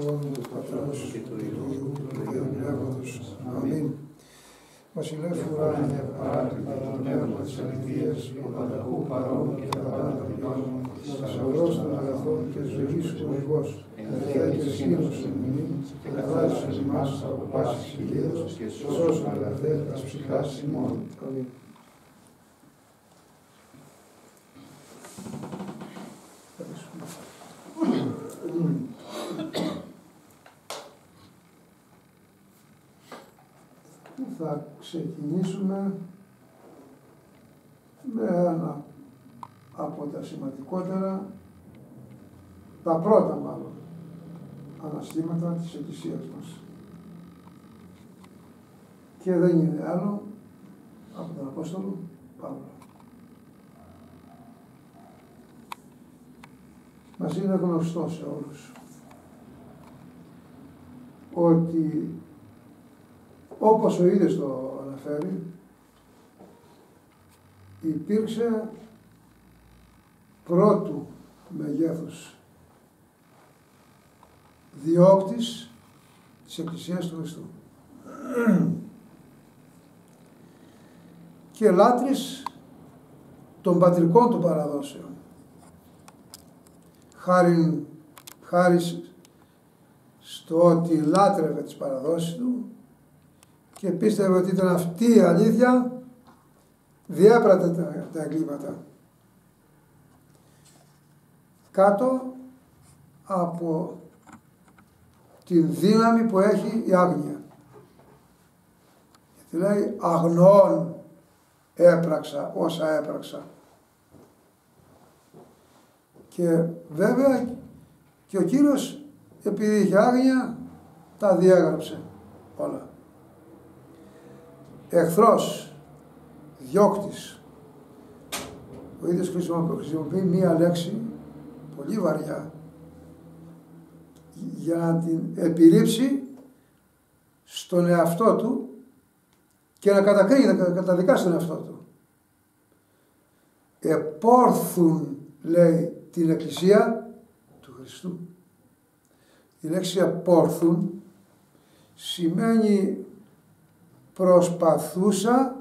όνομα του Πατρός και του Υιού και του Πνεύματος. Αμήν. Βασιλεύ ουράνιε, παράκλητα το πνεύμα της αληθείας, ο πανταχού παρόν και τα πάντα πληρώνουν, θησαυρός των αγαθών και ζωής χορηγός, ενθέτες σύνος εν μνήμη και καθάρισες εμάς από πάσης ηλίως και σώσον αγαθέ τας ψυχάς ημών. Αμήν. Ξεκινήσουμε με ένα από τα σημαντικότερα, τα πρώτα μάλλον, αναστήματα της Εκκλησίας μας. Και δεν είναι άλλο από τον Απόστολο Παύλο. Μας είναι γνωστό σε όλους ότι όπως ο ίδιος το αναφέρει, υπήρξε πρώτου μεγέθους διώκτης της Εκκλησίας του Χριστού. και λάτρης των πατρικών του παραδόσεων. Χάρη, χάρη στο ότι λάτρευε τις παραδόσεις του και πίστευε ότι ήταν αυτή η αλήθεια διέπρατε τα, τα εγκλήματα. Κάτω από την δύναμη που έχει η άγνοια. Γιατί λέει αγνών έπραξα όσα έπραξα. Και βέβαια και ο Κύριος επειδή είχε άγνοια τα διέγραψε όλα εχθρός, διώκτης. Ο ίδιος χρησιμοποιεί μία λέξη πολύ βαριά για να την επιρρύψει στον εαυτό του και να κατακρίνει, να καταδικάσει τον εαυτό του. Επόρθουν, λέει, την Εκκλησία του Χριστού. Η λέξη επόρθουν σημαίνει προσπαθούσα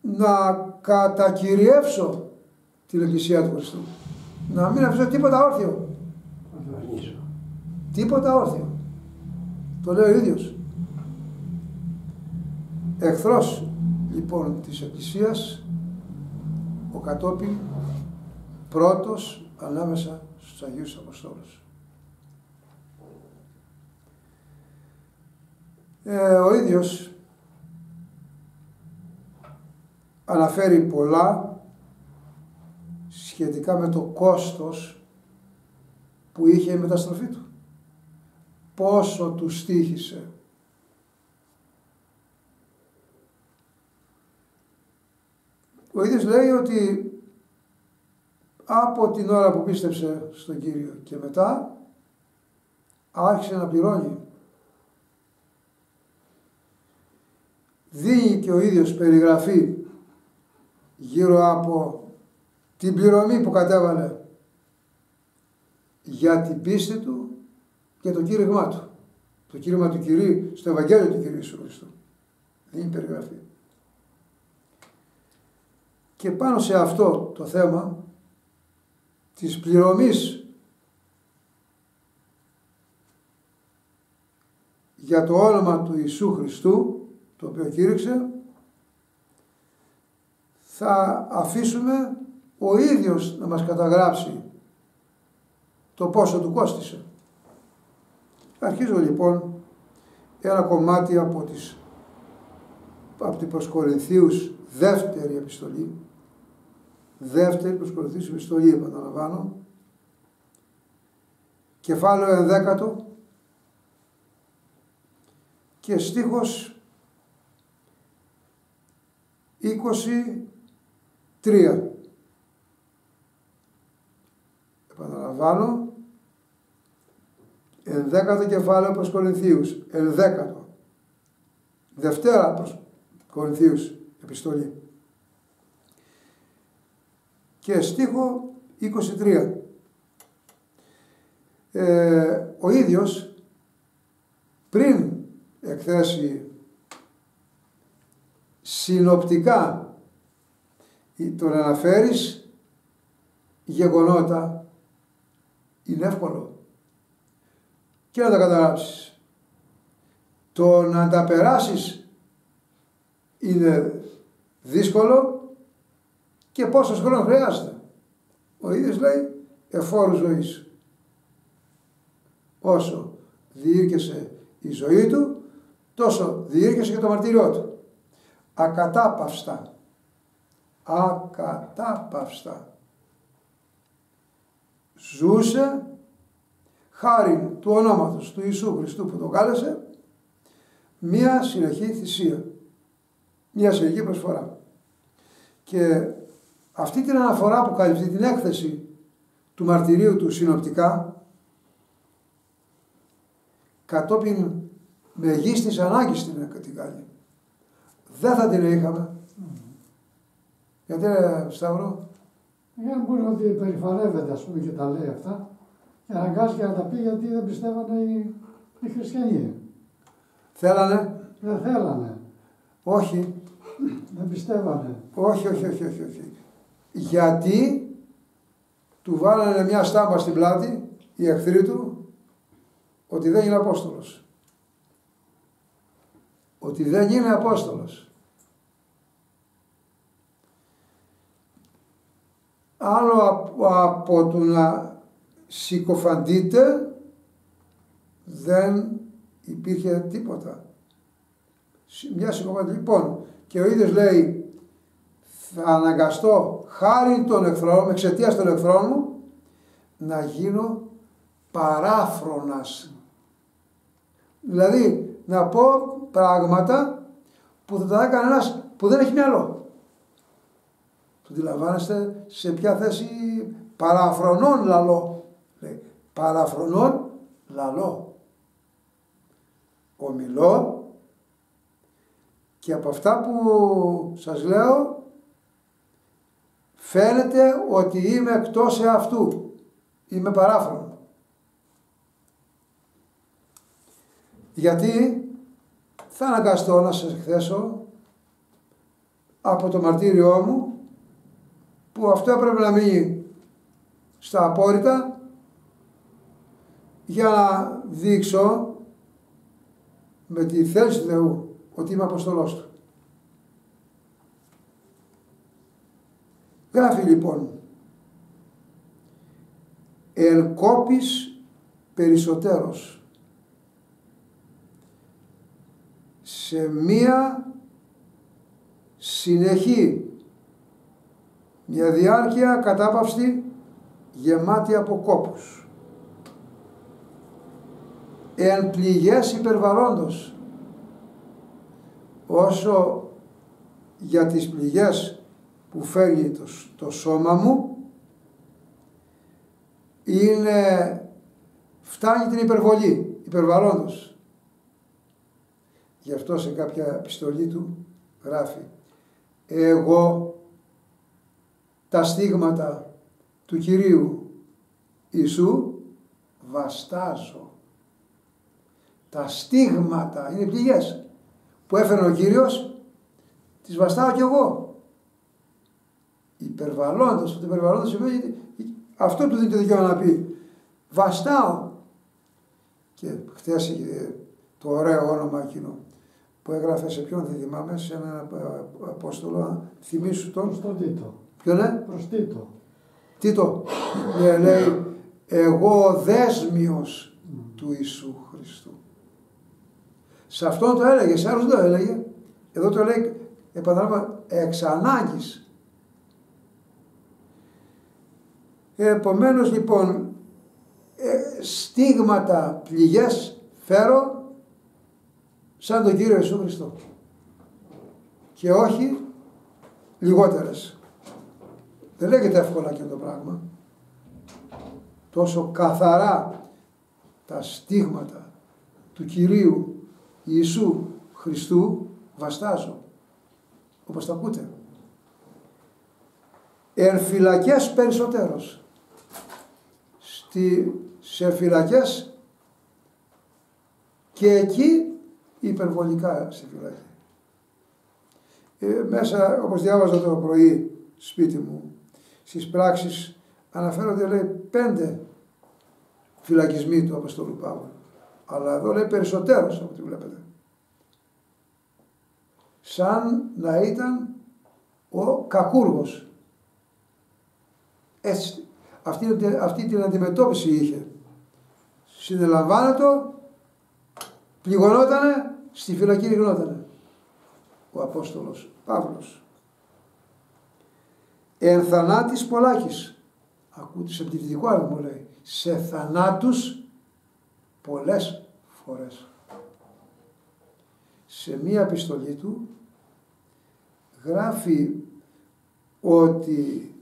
να κατακυριεύσω την Εκκλησία του Χριστού. Να μην αφήσω τίποτα όρθιο. Τίποτα όρθιο. Το λέει ο ίδιος. Εχθρός λοιπόν της Εκκλησίας ο κατόπιν πρώτος ανάμεσα στους Αγίους Αποστόλους. Ε, ο ίδιος αναφέρει πολλά σχετικά με το κόστος που είχε η μεταστροφή του. Πόσο του στήχησε. Ο ίδιος λέει ότι από την ώρα που πίστεψε στον Κύριο και μετά άρχισε να πληρώνει δίνει και ο ίδιος περιγραφή γύρω από την πληρωμή που κατέβαλε για την πίστη του και το κήρυγμά του. Το κήρυγμα του Κυρίου στο Ευαγγέλιο του Κυρίου Ιησού Χριστού. Δίνει περιγραφή. Και πάνω σε αυτό το θέμα της πληρωμής για το όνομα του Ιησού Χριστού το οποίο κήρυξε, θα αφήσουμε ο ίδιος να μας καταγράψει το πόσο του κόστισε. Αρχίζω λοιπόν ένα κομμάτι από, τις, από την προς δεύτερη επιστολή, δεύτερη προς Κορινθίους επιστολή επαναλαμβάνω, κεφάλαιο ενδέκατο και στίχος 23. Επαναλαμβάνω, ενδέκατο κεφάλαιο προς Κορινθίους, ενδέκατο. Δευτέρα προς Κορινθίους επιστολή. Και στίχο 23. ε, ο ίδιος πριν εκθέσει συνοπτικά το να αναφέρεις γεγονότα είναι εύκολο και να τα καταλάβεις. Το να τα περάσεις είναι δύσκολο και πόσο χρόνο χρειάζεται. Ο ίδιος λέει εφόρου ζωής. Όσο διήρκεσε η ζωή του, τόσο διήρκεσε και το μαρτύριό του. Ακατάπαυστα. Ακατάπαυστα. Ζούσε χάρη του ονόματος του Ιησού Χριστού που το κάλεσε μία συνεχή θυσία. Μία συνεχή προσφορά. Και αυτή την αναφορά που κάνει, την έκθεση του μαρτυρίου του συνοπτικά κατόπιν μεγίστης ανάγκης την, την κάνει. Δεν θα την είχαμε. Mm. Γιατί ρε Σταύρο; Για να μπορεί ότι περηφανεύεται ας πούμε και τα λέει αυτά και αναγκάστηκε να τα πει γιατί δεν πιστεύανε οι, οι χριστιανοί. Θέλανε; Δεν θέλανε. Όχι. Δεν πιστεύανε. Όχι, όχι, όχι, όχι. όχι. Γιατί του βάλανε μια στάμπα στην πλάτη οι εχθροί του ότι δεν είναι Απόστολος. Ότι δεν είναι Απόστολος. Άλλο από, από το να συκοφαντείτε δεν υπήρχε τίποτα. Μια συκοφαντή. Λοιπόν, και ο ίδιος λέει θα αναγκαστώ χάρη των εχθρών μου, εξαιτίας των εχθρών μου, να γίνω παράφρονας. Δηλαδή, να πω πράγματα που θα τα έκανε ένας που δεν έχει μυαλό. Το αντιλαμβάνεστε σε ποια θέση; Παραφρονών λαλό. Λέει, παραφρονών λαλό. Ομιλώ και από αυτά που σας λέω φαίνεται ότι είμαι εκτός εαυτού. Είμαι παράφρονο. Γιατί θα αναγκαστώ να σας εκθέσω από το μαρτύριό μου που αυτό έπρεπε να μείνει στα απόρριτα για να δείξω με τη θέληση του Θεού ότι είμαι Αποστολός Του. Γράφει λοιπόν ελκόπης περισσότερος σε μία συνεχή μια διάρκεια κατάπαυστη γεμάτη από κόπους εν πληγές υπερβαρόντος όσο για τις πληγές που φέρνει το, το σώμα μου είναι φτάνει την υπερβολή, υπερβαρόντος. Γι' αυτό σε κάποια επιστολή του γράφει εγώ τα στίγματα του Κυρίου Ιησού βαστάζω. Τα στίγματα είναι πληγές που έφερε ο Κύριος τις βαστάω κι εγώ. Υπερβαλλόντας, το υπερβαλλόντας σημαίνει αυτό του δίνει το δικαίωμα να πει βαστάω. Και χθες το ωραίο όνομα εκείνο που έγραφε σε ποιον δεν θυμάμαι, σε έναν Απόστολο, θυμίσου τον. Προς τον Τίτο. Ποιον ναι; Προς Τίτο. Τίτο. ναι, λέει, εγώ δέσμιος του Ιησού Χριστού. Σε αυτόν το έλεγε, σε άλλους δεν το έλεγε. Εδώ το λέει, επαναλαμβάνω, εξ ανάγκης. Επομένως λοιπόν, ε, στίγματα, πληγές φέρω σαν τον Κύριο Ιησού Χριστό. Και όχι λιγότερες. Δεν λέγεται εύκολα και το πράγμα. Τόσο καθαρά τα στίγματα του Κυρίου Ιησού Χριστού βαστάζω. Όπως τα ακούτε. Εν φυλακές περισσότερος. στη, σε φυλακές και εκεί υπερβολικά στη φυλακή. Ε, μέσα, όπως διάβαζα το πρωί σπίτι μου, στις πράξεις αναφέρονται λέει πέντε φυλακισμοί του Αποστόλου Παύλου. Αλλά εδώ λέει περισσότερος από ό,τι βλέπετε. Σαν να ήταν ο κακούργος. Έτσι, αυτή, αυτή την αντιμετώπιση είχε. Συνελαμβάνεται, πληγωνότανε, στη φυλακή ρηγνότανε. Ο Απόστολος Παύλος. Εν θανάτης πολλάκης. Ακούτε σε πτυτικό αριθμό λέει. Σε θανάτους πολλές φορές. Σε μία επιστολή του γράφει ότι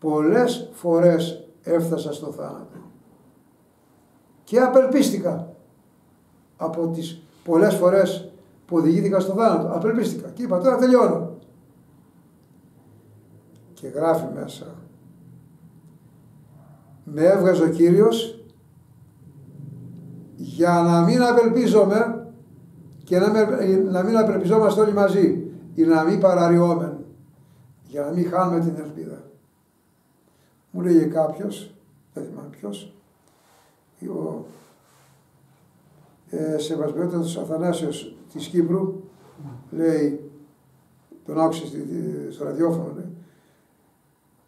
πολλές φορές έφτασα στο θάνατο και απελπίστηκα από τις πολλές φορές που οδηγήθηκα στο θάνατο. Απελπίστηκα και είπα τώρα τελειώνω. Και γράφει μέσα με έβγαζε ο Κύριος για να μην απελπίζομαι και να, να μην απελπιζόμαστε όλοι μαζί ή να μην παραριόμεν για να μην χάνουμε την ελπίδα. Μου λέγει κάποιος, δεν θυμάμαι ποιος, ο ε, Σεβασμιότατος Αθανάσιος της Κύπρου, λέει, τον άκουσε στο ραδιόφωνο, λέει,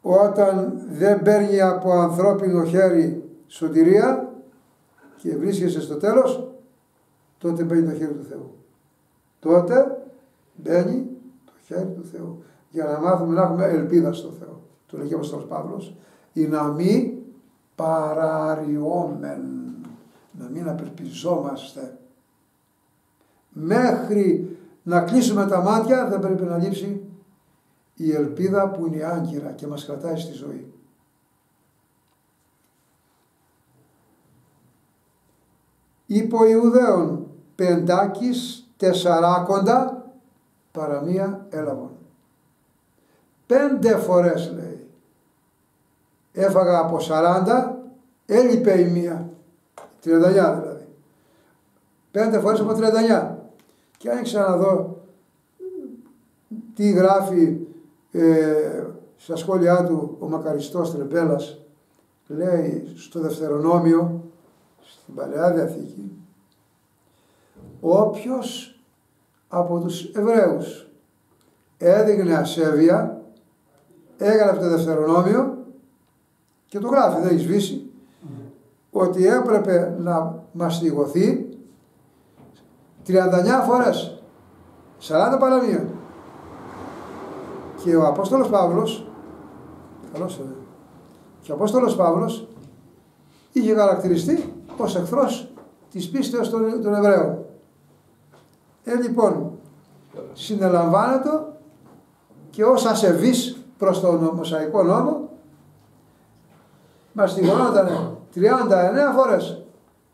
όταν δεν παίρνει από ανθρώπινο χέρι σωτηρία και βρίσκεσαι στο τέλος, τότε μπαίνει το χέρι του Θεού. Τότε μπαίνει το χέρι του Θεού. Για να μάθουμε να έχουμε ελπίδα στο Θεό. Το λέγει ο Απόστολος Παύλος. Ή να μην παραριόμεν. Να μην απελπιζόμαστε. Μέχρι να κλείσουμε τα μάτια δεν πρέπει να λείψει η ελπίδα που είναι η άγκυρα και μας κρατάει στη ζωή. Υπό Ιουδαίων πεντάκης τεσσαράκοντα παραμία έλαβον. Πέντε φορές λέει. Έφαγα από 40, έλειπε η μία. 39 δηλαδή. Πέντε φορές από 39. Και άνοιξα να δω τι γράφει ε, στα σχόλιά του ο μακαριστός Τρεμπέλας λέει στο Δευτερονόμιο στην Παλαιά Διαθήκη όποιος από τους Εβραίους έδειχνε ασέβεια έγραφε το Δευτερονόμιο και το γράφει, δεν έχει σβήσει ότι έπρεπε να μαστιγωθεί 39 φορές 40 παραμία και ο Απόστολος Παύλος, καλώς και ο Απόστολος Παύλος είχε χαρακτηριστεί ως εχθρός της πίστεως των, των Εβραίων. Ε, λοιπόν, συνελαμβάνεται και ως ασεβής προς τον Μωσαϊκό νόμο μαστιγωνόταν 39 φορές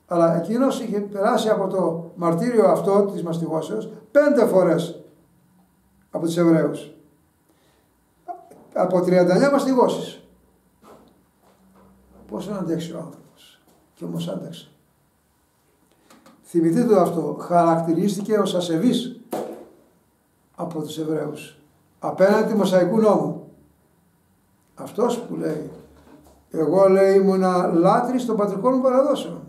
αλλά εκείνος είχε περάσει από το μαρτύριο αυτό της μαστιγώσεως πέντε φορές από τους Εβραίους από 39 μαστιγώσεις. Πώς να αντέξει ο άνθρωπος. Και όμως άντεξε. Θυμηθείτε το αυτό. Χαρακτηρίστηκε ως ασεβής από τους Εβραίους. Απέναντι Μοσαϊκού νόμου. Αυτός που λέει εγώ λέει ήμουνα λάτρης των πατρικών μου παραδόσεων.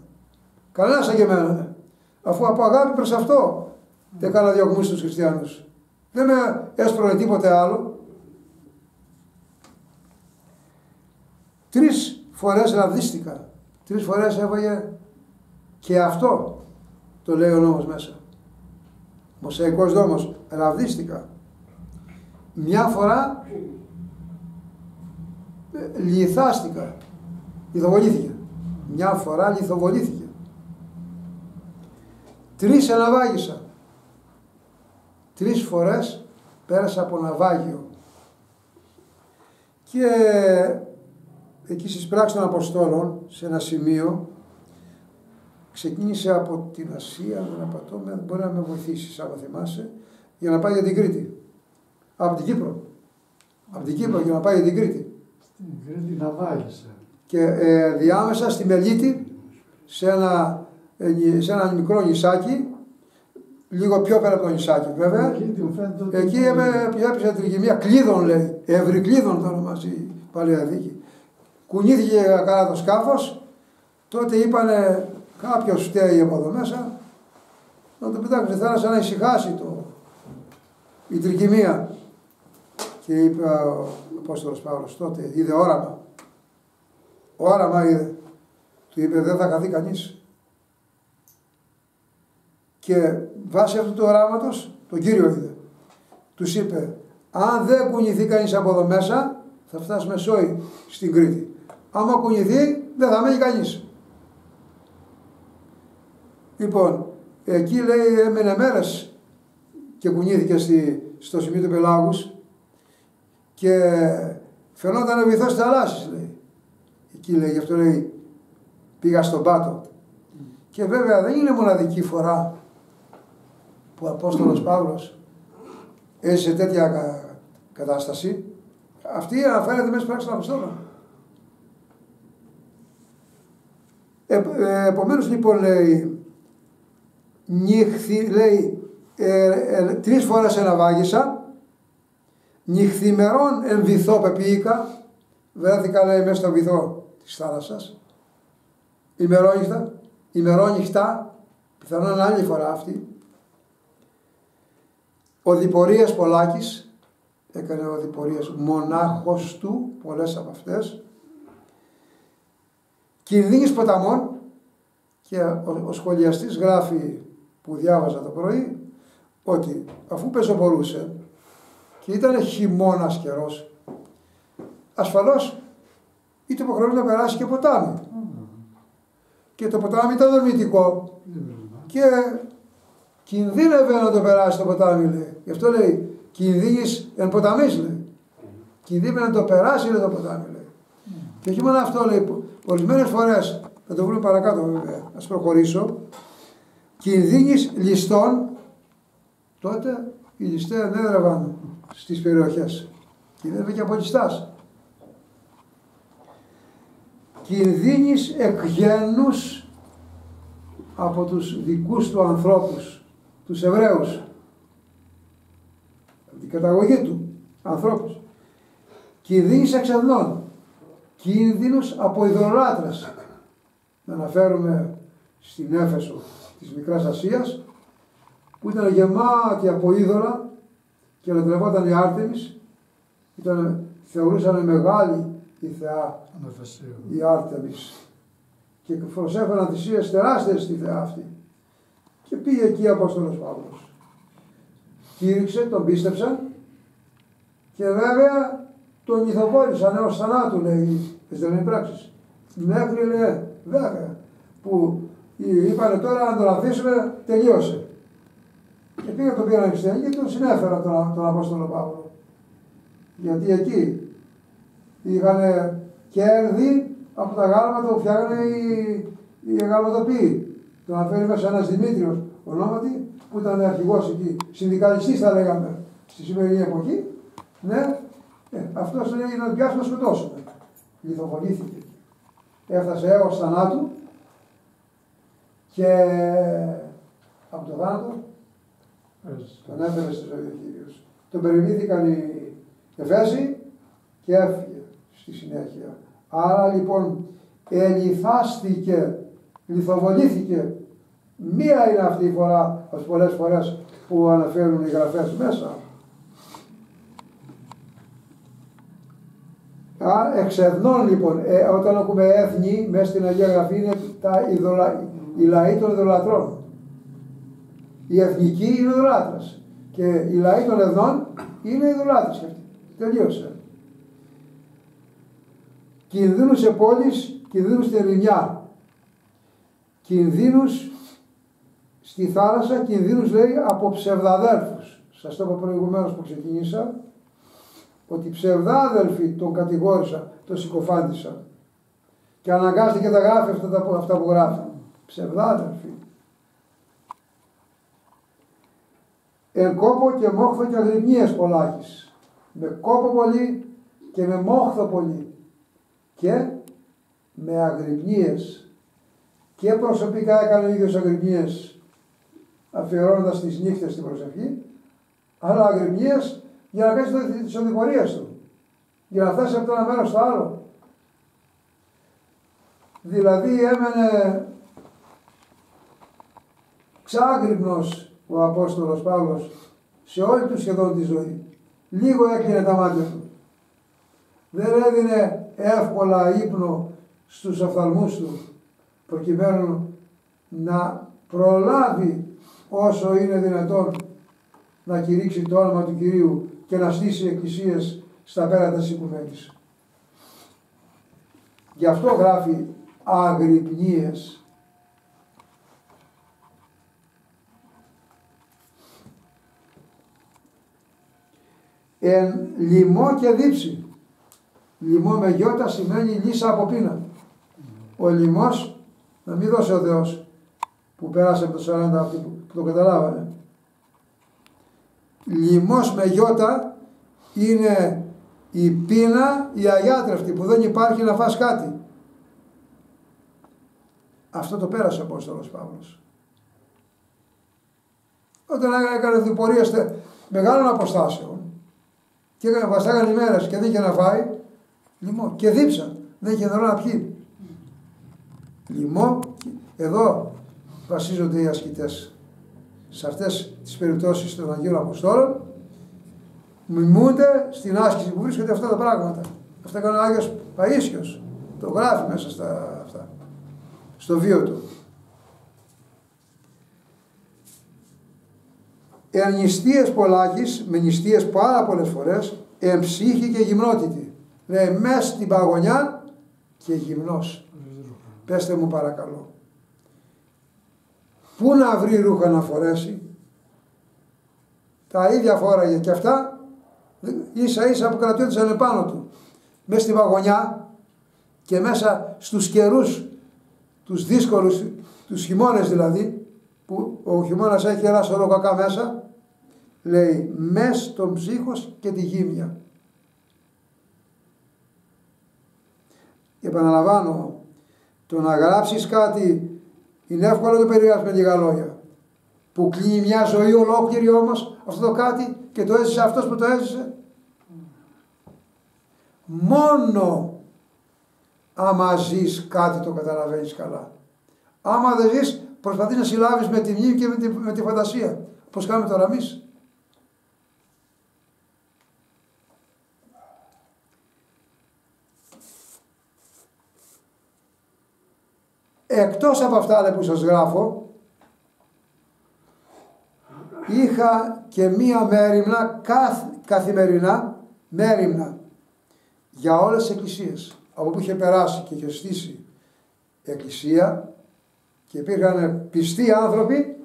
Κανένα σαν και εμένα. Αφού από αγάπη προς αυτό δεν έκανα διακομίσεις στους χριστιανούς. Δεν με έσπρωνε τίποτε άλλο. Τρεις φορές ραβδίστηκα. Τρεις φορές έβαγε και αυτό το λέει ο νόμος μέσα. Μοσαϊκός νόμος. Ραβδίστηκα. Μια φορά ε, λιθάστηκα. Λιθοβολήθηκε. Μια φορά λιθοβολήθηκε. Τρεις αναβάγησα. Τρεις φορές πέρασα από ναυάγιο. Και εκεί στις πράξεις των Αποστόλων, σε ένα σημείο, ξεκίνησε από την Ασία, δεν απατώ, μπορεί να με βοηθήσεις, άμα θυμάσαι, για να πάει για την Κρήτη. Από την Κύπρο. Από την Κύπρο για να πάει για την Κρήτη. Και ε, διάμεσα στη Μελίτη σε ένα, ε, σε ένα μικρό νησάκι λίγο πιο πέρα από το νησάκι βέβαια. Εκεί μου φαίνεται ότι- εκεί έπε- έπεσε τριγυμία κλείδων λέει ευρυκλείδων το ονομάζει η Παλαιά Δίκη. Κουνήθηκε καλά το σκάφος. Τότε είπανε κάποιος φταίει από εδώ μέσα. Να το πετάξουν στη θάλασσα να ησυχάσει το, η τρικυμία. Και είπε ο Απόστολος Παύλος τότε, είδε όραμα. Όραμα είδε. Του είπε δεν θα καθεί κανείς. Και βάσει αυτού του οράματος, τον Κύριο είδε. Τους είπε, αν δεν κουνηθεί κανείς από εδώ μέσα, θα φτάσει μεσόη στην Κρήτη. Άμα κουνηθεί, δεν θα μένει κανείς. Λοιπόν, εκεί λέει έμενε μέρες και κουνήθηκε στη, στο σημείο του Πελάγους και φαινόταν ο βυθός της θαλάσσης λέει. Εκεί λέει, γι' αυτό λέει πήγα στον πάτο. Και βέβαια δεν είναι μοναδική φορά που ο Απόστολος Παύλος έζησε τέτοια κα- κατάσταση. Αυτή αναφέρεται μέσα πράξη των Αποστόλων. Ε, ε, επομένως λοιπόν λέει νύχθη, λέει ε, ε, τρεις φορές εναβάγησα νυχθημερών εν βυθό πεποίηκα βρέθηκα λέει μέσα στο βυθό της θάλασσας. Ημερόνυχτα ημερόνυχτα πιθανόν άλλη φορά αυτή. Οδηπορίες Πολάκης έκανε οδηπορίες μονάχος του πολλές από αυτές. Κινδύνης ποταμών και ο, ο σχολιαστής γράφει που διάβαζα το πρωί ότι αφού πεζοπορούσε και ήταν χειμώνας καιρός. Ασφαλώς ήταν υποχρεωμένο να περάσει και ποτάμι. Και το ποτάμι ήταν δορμητικό και κινδύνευε να το περάσει το ποτάμι λέει. Γι' αυτό λέει κινδύνεις εν ποταμής λέει. Κινδύνευε να το περάσει λέει το ποτάμι λέει. Και όχι μόνο αυτό λέει, που ορισμένες φορές, θα το βρούμε παρακάτω βέβαια, ας προχωρήσω, κινδύνεις ληστών, τότε οι ληστές δεν έδραβαν στις περιοχές. Κινδύνευε και από ληστάς. Κινδύνεις εκγένους από τους δικούς του ανθρώπους, τους Εβραίους, από την καταγωγή του ανθρώπους. Κινδύνεις εξεδνών, κίνδυνος από ειδωλολάτρες. Να αναφέρουμε στην Έφεσο της Μικράς Ασίας που ήταν γεμάτη από είδωλα και λατρευόταν η Άρτεμις ήταν, θεωρούσαν μεγάλη η θεά Αναφεσίου. η Άρτεμις. Και προσέφεραν θυσίες τεράστιες στη θεά αυτή. Και πήγε εκεί ο Απόστολος Παύλος. Κήρυξε, τον πίστεψαν και βέβαια τον ηθοβόλησαν έως θανάτου λέει τις δεν πράξεις. Μέχρι λέει βέβαια που είπανε τώρα αν τον αφήσουμε τελείωσε και πήγα τον πήραν στην και τον συνέφερα τον, τον Απόστολο Παύλο γιατί εκεί είχαν κέρδη από τα γάλματα που φτιάχνανε οι, οι γαλματοποιοί. Τον αναφέρει μέσα ένας Δημήτριος ονόματι που ήταν αρχηγός εκεί, συνδικαλιστής θα λέγαμε στη σημερινή εποχή. Ναι, ε, αυτός λέει να τον πιάσουμε να σκοτώσουμε. Λιθοβολήθηκε. Έφτασε έως θανάτου και από το θάνατο τον έφερε στη ζωή ο Κύριος. Τον περιβήθηκαν οι Εφέσοι και έφυγε στη συνέχεια. Άρα λοιπόν ελιθάστηκε, λιθοβολήθηκε. Μία είναι αυτή η φορά, από τις πολλές φορές που αναφέρουν οι γραφές μέσα. Α, εξεδνών λοιπόν, ε, όταν ακούμε έθνη, μέσα στην Αγία Γραφή είναι τα ειδωλα, οι λαοί των ειδωλατρών. Οι εθνικοί είναι ειδωλάτρες και οι λαοί των εθνών είναι ειδωλάτρες και αυτοί. Τελείωσε. Κινδύνους σε πόλεις, κινδύνους στην ερημιά. Κινδύνους στη θάλασσα, κινδύνους λέει από ψευδαδέλφους. Σας το είπα προηγουμένως που ξεκίνησα, ότι οι ψευδάδελφοι τον κατηγόρησαν, τον συκοφάντησαν. Και αναγκάστηκε να γράφει αυτά, τα, αυτά που γράφει. Ψευδάδελφοι. Εν κόπο και μόχθο και αγρυπνίες πολλάκις. Με κόπο πολύ και με μόχθο πολύ. Και με αγρυπνίες και προσωπικά έκανε ο ίδιος αγρυπνίες αφιερώνοντας τις νύχτες στην προσευχή, αλλά αγρυπνίες για να κάνει τις οδηγορίες του, για να φτάσει από το ένα μέρος στο άλλο. Δηλαδή έμενε ξάγρυπνος ο Απόστολος Παύλος σε όλη του σχεδόν τη ζωή. Λίγο έκλεινε τα μάτια του. Δεν έδινε εύκολα ύπνο στους οφθαλμούς του προκειμένου να προλάβει όσο είναι δυνατόν να κηρύξει το όνομα του Κυρίου και να στήσει εκκλησίες στα πέρατα της οικουμένης. Γι' αυτό γράφει αγρυπνίες. Εν λοιμό και δίψη. Λοιμό με γιώτα σημαίνει λύσα από πείνα. Ο λοιμός, να μην δώσει ο Θεός που πέρασε από το 40 αυτοί που το καταλάβανε. Λοιμός με γιώτα είναι η πείνα, η αγιάτρευτη που δεν υπάρχει να φας κάτι. Αυτό το πέρασε ο Απόστολος Παύλος. Όταν έκανε διπορίες μεγάλων αποστάσεων και έκανε βαστάγαν ημέρες και δεν είχε να φάει, λοιμό και δίψα, δεν είχε νερό να πιει. Λοιμό, εδώ βασίζονται οι ασκητές. Σε αυτές τις περιπτώσεις των Αγίων Αποστόλων μιμούνται στην άσκηση που βρίσκονται αυτά τα πράγματα. Αυτά κάνει ο Άγιος Παΐσιος. Το γράφει μέσα στα αυτά. Στο βίο του. Εάν νηστείες πολλάκις, με νηστείες πάρα πολλές φορές, εμψύχη και γυμνότητη. Λέει μέσα στην παγωνιά και γυμνός. Πέστε μου παρακαλώ. Πού να βρει ρούχα να φορέσει; Τα ίδια φόραγε και αυτά ίσα ίσα που κρατιόντουσαν επάνω του. Μέσα στη βαγονιά και μέσα στους καιρούς, τους δύσκολους, τους χειμώνες δηλαδή, που ο χειμώνας έχει ένα σωρό κακά μέσα, λέει μες στον ψύχος και τη γύμνια. Επαναλαμβάνω, το να γράψεις κάτι είναι εύκολο να το περιγράψεις με λίγα λόγια. Που κλείνει μια ζωή ολόκληρη όμως αυτό το κάτι και το έζησε αυτός που το έζησε. Μόνο άμα ζεις κάτι το καταλαβαίνεις καλά. Άμα δεν ζεις προσπαθείς να συλλάβεις με τη μνήμη και με τη, με τη φαντασία. Πώς κάνουμε τώρα εμείς; Εκτός από αυτά που σας γράφω, είχα και μία μέρημνα καθ, καθημερινά, μέρημνα για όλες τις εκκλησίες. Από που είχε περάσει και είχε στήσει εκκλησία και υπήρχαν πιστοί άνθρωποι,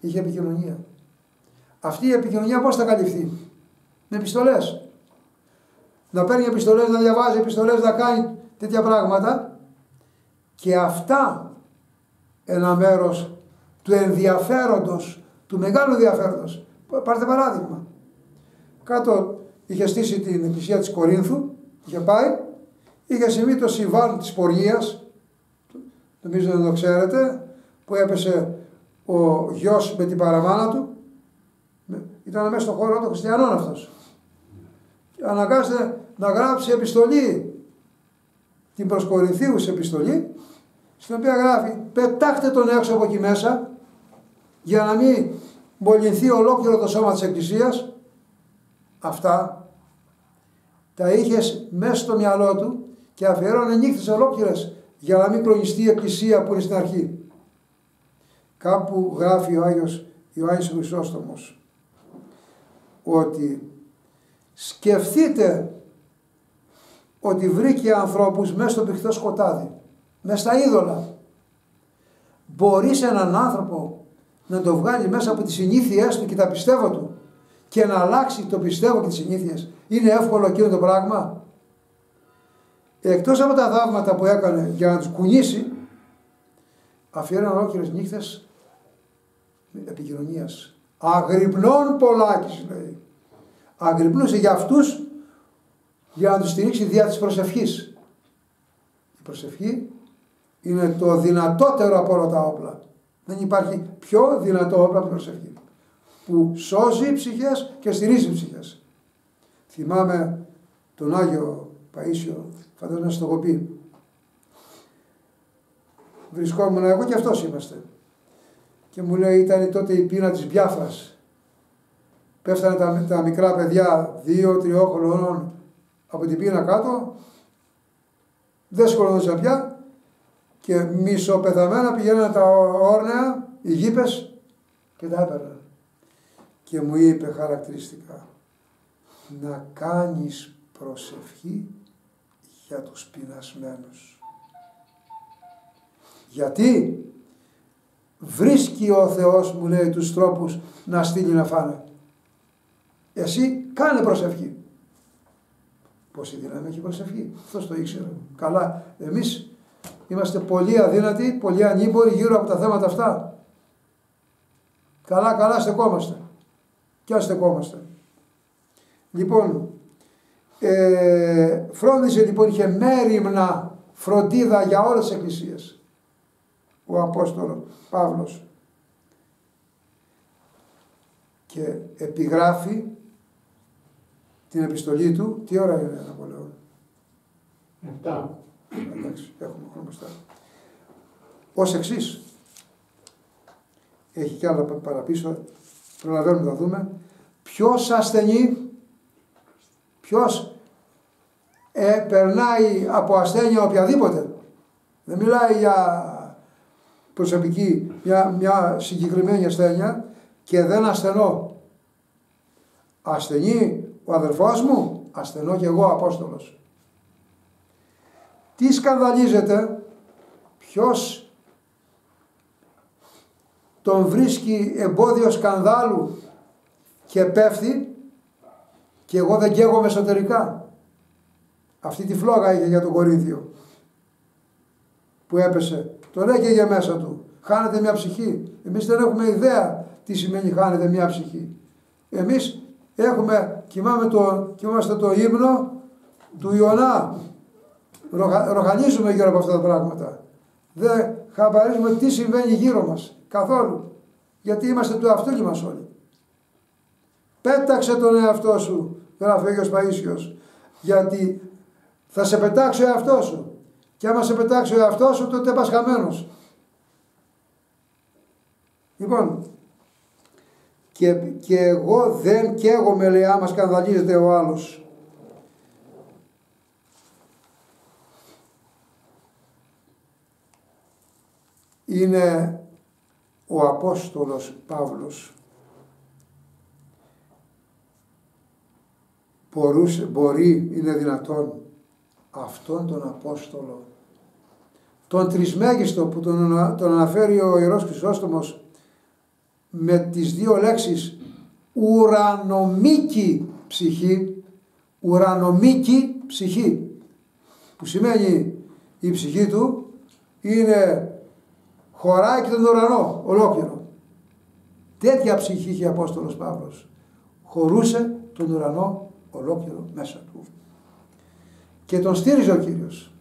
είχε επικοινωνία. Αυτή η επικοινωνία πώς θα καλυφθεί; Με επιστολές. Να παίρνει επιστολές, να διαβάζει επιστολές, να κάνει τέτοια πράγματα και αυτά ένα μέρος του ενδιαφέροντος, του μεγάλου ενδιαφέροντος. Πάρτε παράδειγμα. Κάτω είχε στήσει την εκκλησία της Κορίνθου, είχε πάει, είχε συμβεί το συμβάν της Ποργίας, νομίζω δεν το ξέρετε, που έπεσε ο γιος με την παραμάνα του, ήταν μέσα στον χώρο των χριστιανών αυτός. Αναγκάζεται να γράψει επιστολή, την προσκορινθίους επιστολή, στην οποία γράφει πετάχτε τον έξω από εκεί μέσα για να μην μολυνθεί ολόκληρο το σώμα της Εκκλησίας αυτά τα είχες μέσα στο μυαλό του και αφιερώνε νύχτες ολόκληρες για να μην κλονιστεί η Εκκλησία που είναι στην αρχή. Κάπου γράφει ο Άγιος Ιωάννης Χρυσόστομος ότι σκεφτείτε ότι βρήκε ανθρώπους μέσα στο πηχτό σκοτάδι με στα είδωλα. Μπορείς έναν άνθρωπο να το βγάλει μέσα από τις συνήθειές του και τα πιστεύω του και να αλλάξει το πιστεύω και τις συνήθειες. Είναι εύκολο εκείνο το πράγμα; Εκτός από τα θαύματα που έκανε για να τους κουνήσει, αφιέρωνε ολόκληρες νύχτες επικοινωνίας. Αγρυπνών πολλάκις λέει. Αγρυπνούσε για αυτούς για να τους στηρίξει διά της προσευχής Η προσευχή είναι το δυνατότερο από όλα τα όπλα. Δεν υπάρχει πιο δυνατό όπλο από την προσευχή. Που σώζει ψυχές και στηρίζει ψυχές. Θυμάμαι τον Άγιο Παΐσιο, φαντάζομαι στο έχω πει. Βρισκόμουν εγώ και αυτός είμαστε. Και μου λέει ήταν τότε η πείνα της Μπιάφρας. Πέφτανε τα, τα μικρά παιδιά δύο-τριών χρονών από την πείνα κάτω. Δεν σκοτώνονταν πια και μισοπεθαμένα πηγαίνανε τα όρνεα, οι γήπες και τα έπαιρναν. Και μου είπε χαρακτηριστικά να κάνεις προσευχή για τους πεινασμένους. Γιατί; Βρίσκει ο Θεός μου λέει τους τρόπους να στείλει να φάνε. Εσύ κάνε προσευχή. Πόση δύναμη έχει προσευχή. Αυτός το ήξερε. Καλά. Εμείς είμαστε πολύ αδύνατοι, πολύ ανήμποροι γύρω από τα θέματα αυτά. Καλά, καλά στεκόμαστε. Και ας στεκόμαστε. Λοιπόν, ε, φρόντιζε λοιπόν, είχε μέρημνα φροντίδα για όλες τις εκκλησίες. Ο Απόστολος Παύλος. Και επιγράφει την επιστολή του. Τι ώρα είναι, Ναπολέον. Επτά. Εντάξει, έχουμε χρόνο μπροστά. Ως εξής. Έχει κι άλλα παραπίσω. Προλαβαίνουμε να δούμε. Ποιος ασθενεί, ποιος ε, περνάει από ασθένεια οποιαδήποτε. Δεν μιλάει για προσωπική, μια, μια συγκεκριμένη ασθένεια και δεν ασθενώ. Ασθενεί ο αδερφός μου, ασθενώ και εγώ Απόστολος. Τι σκανδαλίζεται, ποιος τον βρίσκει εμπόδιο σκανδάλου και πέφτει και εγώ δεν καίγομαι εσωτερικά. Αυτή τη φλόγα είχε για τον Κορίνθιο που έπεσε. Το λέει και μέσα του. Χάνεται μια ψυχή. Εμείς δεν έχουμε ιδέα τι σημαίνει χάνεται μια ψυχή. Εμείς έχουμε, κοιμάμε το, κοιμάμαστε το ύμνο του Ιωνά. Ροχα, ροχανίζουμε γύρω από αυτά τα πράγματα. Δεν χαμπαρίζουμε τι συμβαίνει γύρω μας. Καθόλου. Γιατί είμαστε του αυτού μας όλοι. Πέταξε τον εαυτό σου, γράφει ο Άγιος Παΐσιος, γιατί θα σε πετάξει ο εαυτός σου. Και άμα σε πετάξει ο εαυτός σου, τότε πας χαμένος. Λοιπόν, και, και εγώ δεν καίγομαι λέει άμα σκανδαλίζεται ο άλλος. Είναι ο Απόστολος Παύλος. Μπορούσε, μπορεί, είναι δυνατόν αυτόν τον Απόστολο τον τρισμέγιστο που τον, τον αναφέρει ο Ιερός Χρυσόστομος με τις δύο λέξεις ουρανομίκη ψυχή, ουρανομίκη ψυχή, που σημαίνει η ψυχή του είναι χωράει και τον ουρανό ολόκληρο. Τέτοια ψυχή είχε ο Απόστολος Παύλος. Χωρούσε τον ουρανό ολόκληρο μέσα του. Και τον στήριζε ο Κύριος.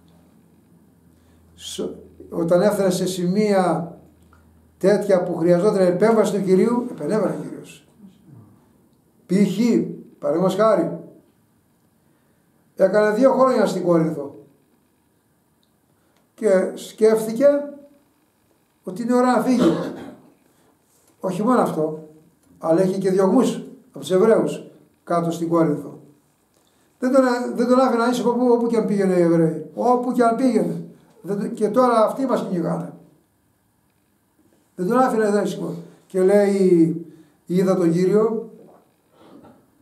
Όταν έφτανε σε σημεία τέτοια που χρειαζόταν επέμβαση του Κυρίου, επενέβανε ο Κύριος. Π.χ. παραδείγματος χάρη, έκανε δύο χρόνια στην Κόρινθο και σκέφτηκε ότι είναι ώρα να φύγει. Όχι μόνο αυτό, αλλά έχει και διωγμούς από τους Εβραίους κάτω στην Κόρινθο. Δεν τον, δεν τον άφηναν ήσυχο όπου, όπου και αν πήγαινε οι Εβραίοι. Όπου και αν πήγαινε. και τώρα αυτοί μας κυνηγάνε. Δεν τον άφηνε δέσιμο. Και λέει, είδα τον Κύριο,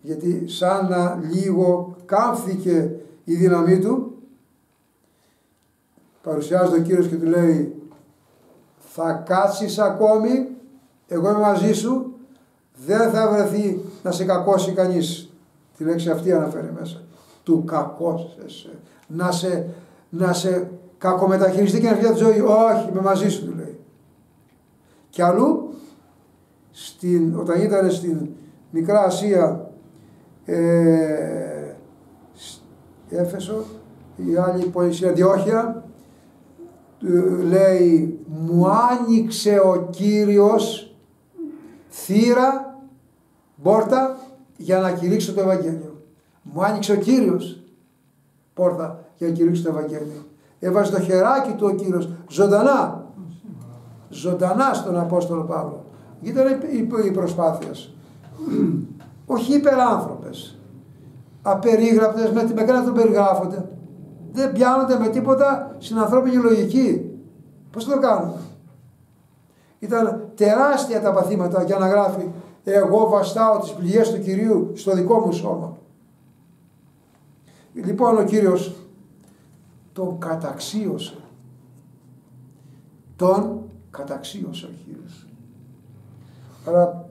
γιατί σαν να λίγο κάμφθηκε η δύναμή του, παρουσιάζει τον Κύριος και του λέει, θα κάτσεις ακόμη, εγώ είμαι μαζί σου, δεν θα βρεθεί να σε κακώσει κανείς. Τη λέξη αυτή αναφέρει μέσα. Του κακόσεσαι. Να σε, να σε κακομεταχειριστεί και να βγει τη ζωή. Όχι, είμαι μαζί σου του λέει. Και αλλού, στην, όταν ήταν στην Μικρά Ασία, ε, Έφεσο, η άλλη πόλη Αντιόχεια, λέει μου άνοιξε ο Κύριος θύρα, πόρτα για να κηρύξω το Ευαγγέλιο. Μου άνοιξε ο Κύριος πόρτα για να κηρύξω το Ευαγγέλιο. Έβαζε το χεράκι του ο Κύριος ζωντανά. Ζωντανά στον Απόστολο Παύλο. Ήταν οι προσπάθειες. Όχι υπεράνθρωπες. Απερίγραπτες με τη μεγάλη του περιγράφονται. Δεν πιάνονται με τίποτα στην ανθρώπινη λογική. Πώς το κάνουμε. Ήταν τεράστια τα παθήματα για να γράφει εγώ βαστάω τις πληγές του Κυρίου στο δικό μου σώμα. Λοιπόν ο Κύριος τον καταξίωσε. Τον καταξίωσε ο Κύριος. Αλλά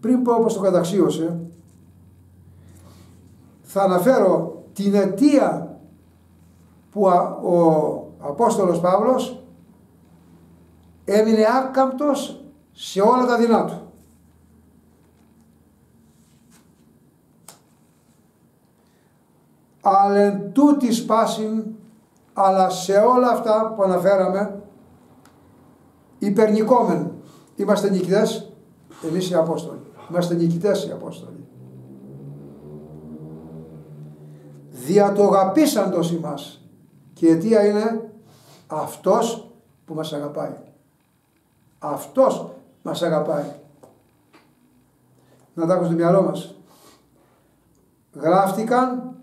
πριν πω όπως τον καταξίωσε θα αναφέρω την αιτία που ο Απόστολος Παύλος έμεινε άκαμπτος σε όλα τα δεινά του. Αλλά τούτης σπάσιν, αλλά σε όλα αυτά που αναφέραμε, υπερνικόμεν. Είμαστε νικητές, εμείς οι Απόστολοι. Είμαστε νικητές οι Απόστολοι. Δια το αγαπήσαντος ημάς. Και η αιτία είναι αυτός που μας αγαπάει. Αυτός μας αγαπάει. Να τα έχουμε στο μυαλό μας. Γράφτηκαν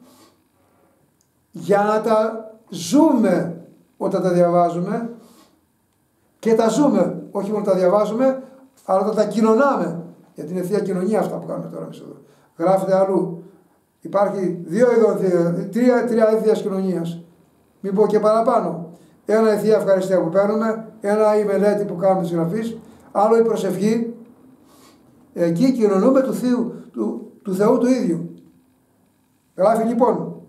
για να τα ζούμε όταν τα διαβάζουμε και τα ζούμε, όχι μόνο τα διαβάζουμε, αλλά όταν τα κοινωνάμε. Γιατί είναι θεία κοινωνία αυτά που κάνουμε τώρα εμείς εδώ. Γράφεται αλλού. Υπάρχει δύο ειδών, τρία, τρία είδη κοινωνίας. Μην πω και παραπάνω. Ένα η θεία ευχαριστία που παίρνουμε, ένα η μελέτη που κάνουμε της γραφής, άλλο η προσευχή. Εκεί κοινωνούμε του, θείου, του, του Θεού του ίδιου. Γράφει λοιπόν,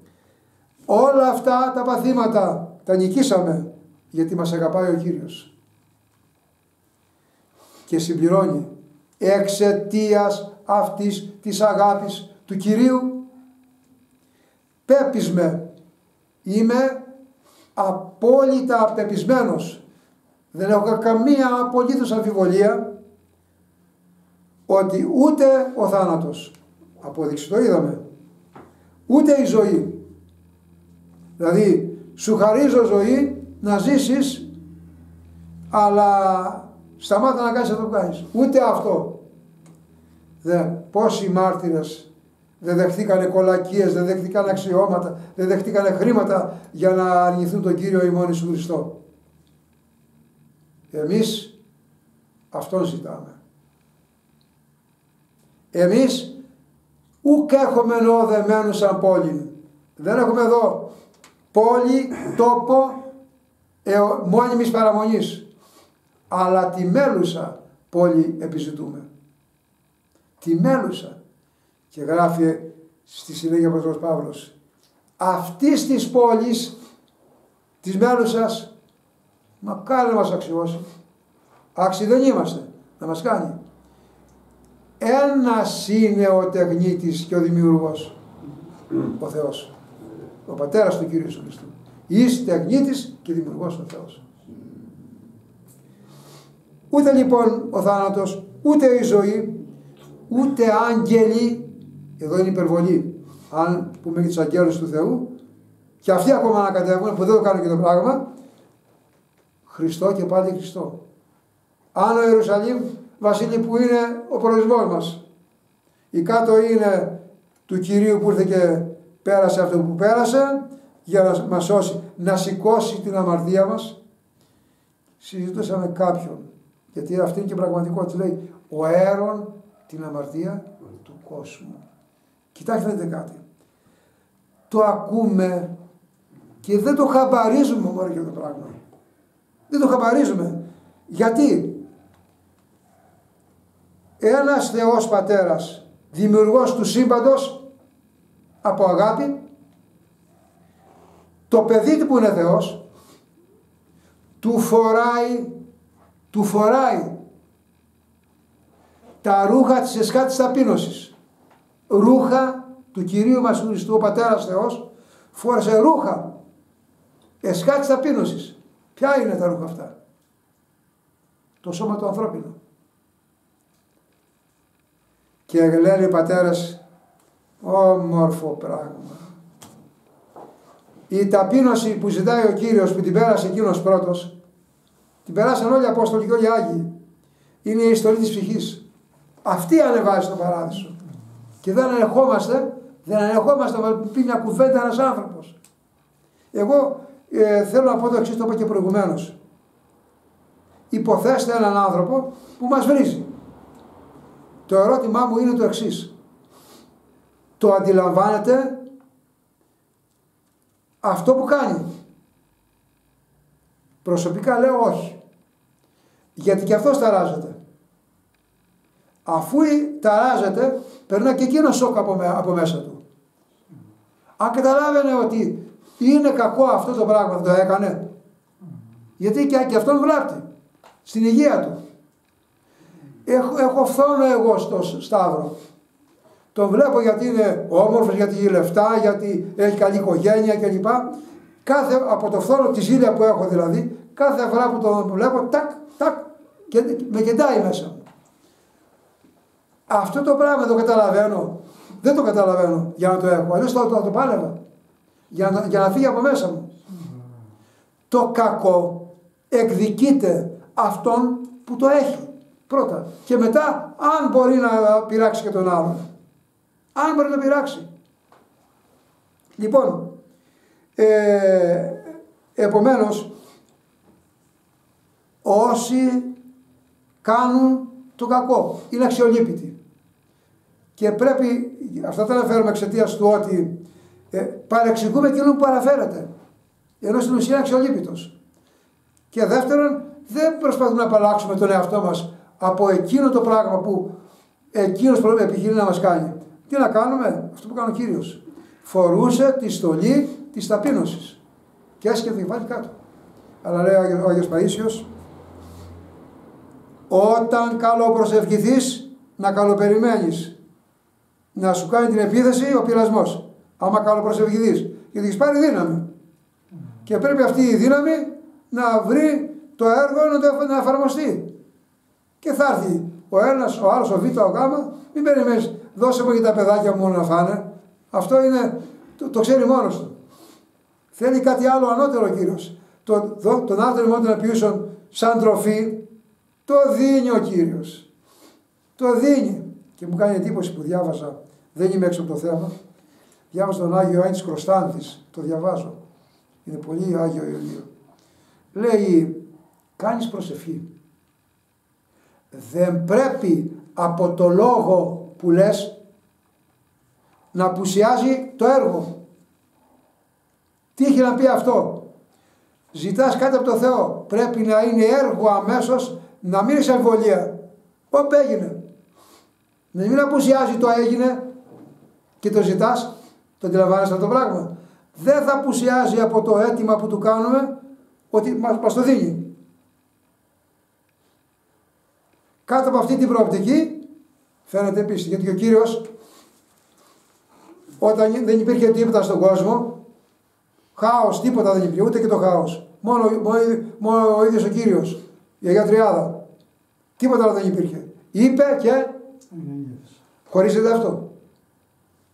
όλα αυτά τα παθήματα τα νικήσαμε γιατί μας αγαπάει ο Κύριος. Και συμπληρώνει, εξαιτίας αυτής της αγάπης του Κυρίου πέπισμε. Είμαι απόλυτα απεπισμένος. Δεν έχω καμία απολύτως αμφιβολία ότι ούτε ο θάνατος απόδειξη το είδαμε ούτε η ζωή. Δηλαδή σου χαρίζω ζωή να ζήσεις αλλά σταμάτα να κάνεις αυτό που κάνεις ούτε αυτό δεν, πόσοι μάρτυρες δεν δεχτήκανε κολακίες, δεν δεχτήκανε αξιώματα, δεν δεχτήκανε χρήματα για να αρνηθούν τον Κύριο ημών σου Χριστό. Εμείς αυτόν ζητάμε. Εμείς ουκ έχουμε εδώ δεμένους σαν πόλη. Δεν έχουμε εδώ πόλη, τόπο ε, μόνιμης παραμονής. Αλλά τη μέλουσα πόλη επιζητούμε. Τη μέλουσα. Και γράφει στη συνέχεια ο Πατρός Παύλος αυτής της πόλης της μέλουσας Μακάρι να μας αξιώσει. Άξιοι δεν είμαστε. Να μας κάνει. Ένας είναι ο τεχνίτης και ο δημιουργός. Ο Θεός. Ο πατέρας του Κύριου Χριστού. Είσαι τεχνίτης και δημιουργός ο Θεός. Ούτε λοιπόν ο θάνατος, ούτε η ζωή, ούτε άγγελοι, εδώ είναι υπερβολή, αν πούμε και τους αγγέλους του Θεού, και αυτοί ακόμα ανακατεύουν που δεν το κάνουν και το πράγμα, Χριστό και πάλι Χριστό. Άνω Ιερουσαλήμ, Βασίλη που είναι ο προορισμός μας. Η κάτω είναι του Κυρίου που ήρθε και πέρασε αυτό που πέρασε για να μας σώσει, να σηκώσει την αμαρτία μας. Συζητούσαμε κάποιον, γιατί αυτή είναι και πραγματικότητα, λέει ο αέρον την αμαρτία του κόσμου. Κοιτάξτε δείτε κάτι. Το ακούμε και δεν το χαμπαρίζουμε μόνο για το πράγμα. Δεν το χαμπαρίζουμε. Γιατί; Ένας Θεός Πατέρας, δημιουργός του σύμπαντος από αγάπη, το παιδί που είναι Θεός, του φοράει, του φοράει τα ρούχα της εσκάτης ταπείνωσης. Ρούχα του Κυρίου μας Χριστού, ο Πατέρας Θεός, φόρεσε ρούχα εσκάτης ταπείνωσης Ποια είναι τα ρούχα αυτά; Το σώμα του ανθρώπινου. Και λένε οι πατέρες, όμορφο πράγμα. Η ταπείνωση που ζητάει ο Κύριος που την πέρασε εκείνος πρώτος, την περάσαν όλοι οι Απόστολοι και όλοι οι Άγιοι. Είναι η ιστορία της ψυχής. Αυτή ανεβάζει στον παράδεισο. Και δεν ανεχόμαστε, δεν ανεχόμαστε να πει μια κουβέντα ένας άνθρωπος. Εγώ ε, θέλω να πω το εξής, το είπα και προηγουμένως. Υποθέστε έναν άνθρωπο που μας βρίζει. Το ερώτημά μου είναι το εξής. Το αντιλαμβάνεται αυτό που κάνει. Προσωπικά λέω όχι. Γιατί και αυτός ταράζεται. Αφού ταράζεται, περνά και εκείνο σοκ από, από μέσα του. Αν καταλάβαινε ότι είναι κακό αυτό το πράγμα, το έκανε. Γιατί και, και αυτόν βλάπτει. Στην υγεία του. Έχω, έχω φθόνο εγώ στο Σταύρο. Τον βλέπω γιατί είναι όμορφος, γιατί έχει λεφτά, γιατί έχει καλή οικογένεια κλπ. Κάθε, από το φθόνο της ζήλια που έχω δηλαδή, κάθε φορά που τον βλέπω, τάκ, τάκ, και με κεντάει μέσα μου. Αυτό το πράγμα το καταλαβαίνω. Δεν το καταλαβαίνω για να το έχω. Αλλιώς θα το, το, πάλευα. Για να, για να φύγει από μέσα μου. Το κακό εκδικείται αυτόν που το έχει. Πρώτα. Και μετά αν μπορεί να πειράξει και τον άλλον. Αν μπορεί να πειράξει. Λοιπόν, ε, επομένως, όσοι κάνουν το κακό είναι αξιολύπητοι. Και πρέπει, αυτά τα αναφέρουμε εξαιτίας του ότι ε, παρεξηγούμε εκείνον που παραφέρεται. Ενώ στην ουσία είναι αξιολύπητος. Και δεύτερον, δεν προσπαθούμε να απαλλάξουμε τον εαυτό μας από εκείνο το πράγμα που εκείνος επιχειρεί να μας κάνει. Τι να κάνουμε, αυτό που κάνει ο Κύριος. Φορούσε τη στολή της ταπείνωσης. Και έσκευε και βάλει κάτω. Αλλά λέει ο Άγιος Παΐσιος, όταν καλοπροσευχηθείς να καλοπεριμένεις. Να σου κάνει την επίθεση ο πειρασμός. Άμα καλοπροσευχηθείς. Γιατί έχεις πάρει δύναμη. Και πρέπει αυτή η δύναμη να βρει το έργο να εφαρμοστεί. Και θα έρθει ο ένας, ο άλλος, ο Β, ο Γ, μην περιμένεις, δώσε μου και τα παιδάκια μου να φάνε. Αυτό είναι, το, το ξέρει μόνος του. Θέλει κάτι άλλο ανώτερο ο κύριος. Το, τον άτομο μόνο να πιούσουν σαν τροφή, το δίνει ο κύριος. Το δίνει. Και μου κάνει εντύπωση που διάβασα, δεν είμαι έξω από το θέμα. Διάβασα τον Άγιο Ιωάννης Κροστάντη, το διαβάζω. Είναι πολύ Άγιο Ιωάννη. Λέει, κάνεις προσευχή δεν πρέπει από το λόγο που λες να απουσιάζει το έργο. Τι έχει να πει αυτό; Ζητάς κάτι από το Θεό. Πρέπει να είναι έργο αμέσως, να μην είσαι εμβολία. Όπου έγινε. Να μην απουσιάζει το έγινε και το ζητάς. Το αντιλαμβάνεσαι αυτό το πράγμα. Δεν θα απουσιάζει από το αίτημα που του κάνουμε ότι μας το δίνει. Κάτω από αυτή την προοπτική φαίνεται επίσης γιατί ο κύριος όταν δεν υπήρχε τίποτα στον κόσμο, χάος, τίποτα δεν υπήρχε, ούτε και το χάος. Μόνο, μόνο, ο ίδιος ο κύριος, η Αγία Τριάδα. Τίποτα άλλο δεν υπήρχε. Είπε και. Χωρίζεται αυτό.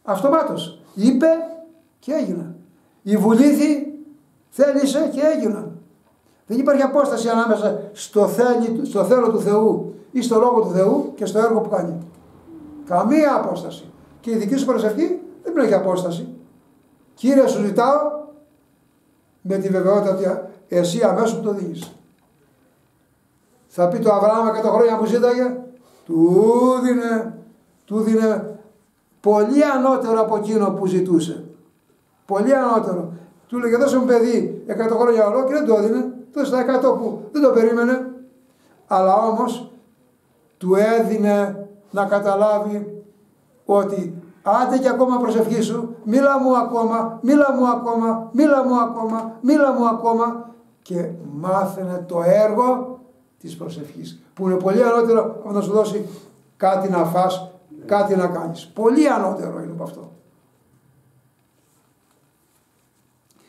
Αυτομάτως. Είπε και έγινε. Η βουλήθη θέλησε και έγιναν. Δεν υπάρχει απόσταση ανάμεσα στο, θέλει, στο θέλω του Θεού ή στο λόγο του Θεού και στο έργο που κάνει. Καμία απόσταση. Και η δική σου προσευχή δεν πρέπει να έχει απόσταση. Κύριε σου ζητάω με τη βεβαιότητα ότι εσύ αμέσως που το δίνεις. Θα πει το Αβραάμ και το χρόνια που ζήταγε, του δίνε, του δίνε πολύ ανώτερο από εκείνο που ζητούσε. Πολύ ανώτερο. Του λέγε δώσε μου παιδί 100 χρόνια ολό και δεν το έδινε. Δώσε τα 100 που δεν το περίμενε. Αλλά όμως του έδινε να καταλάβει ότι άντε και ακόμα προσευχή σου, μίλα μου ακόμα, μίλα μου ακόμα, μίλα μου ακόμα, μίλα μου ακόμα και μάθαινε το έργο της προσευχής που είναι πολύ ανώτερο από να σου δώσει κάτι να φας, κάτι να κάνεις. Πολύ ανώτερο είναι από αυτό.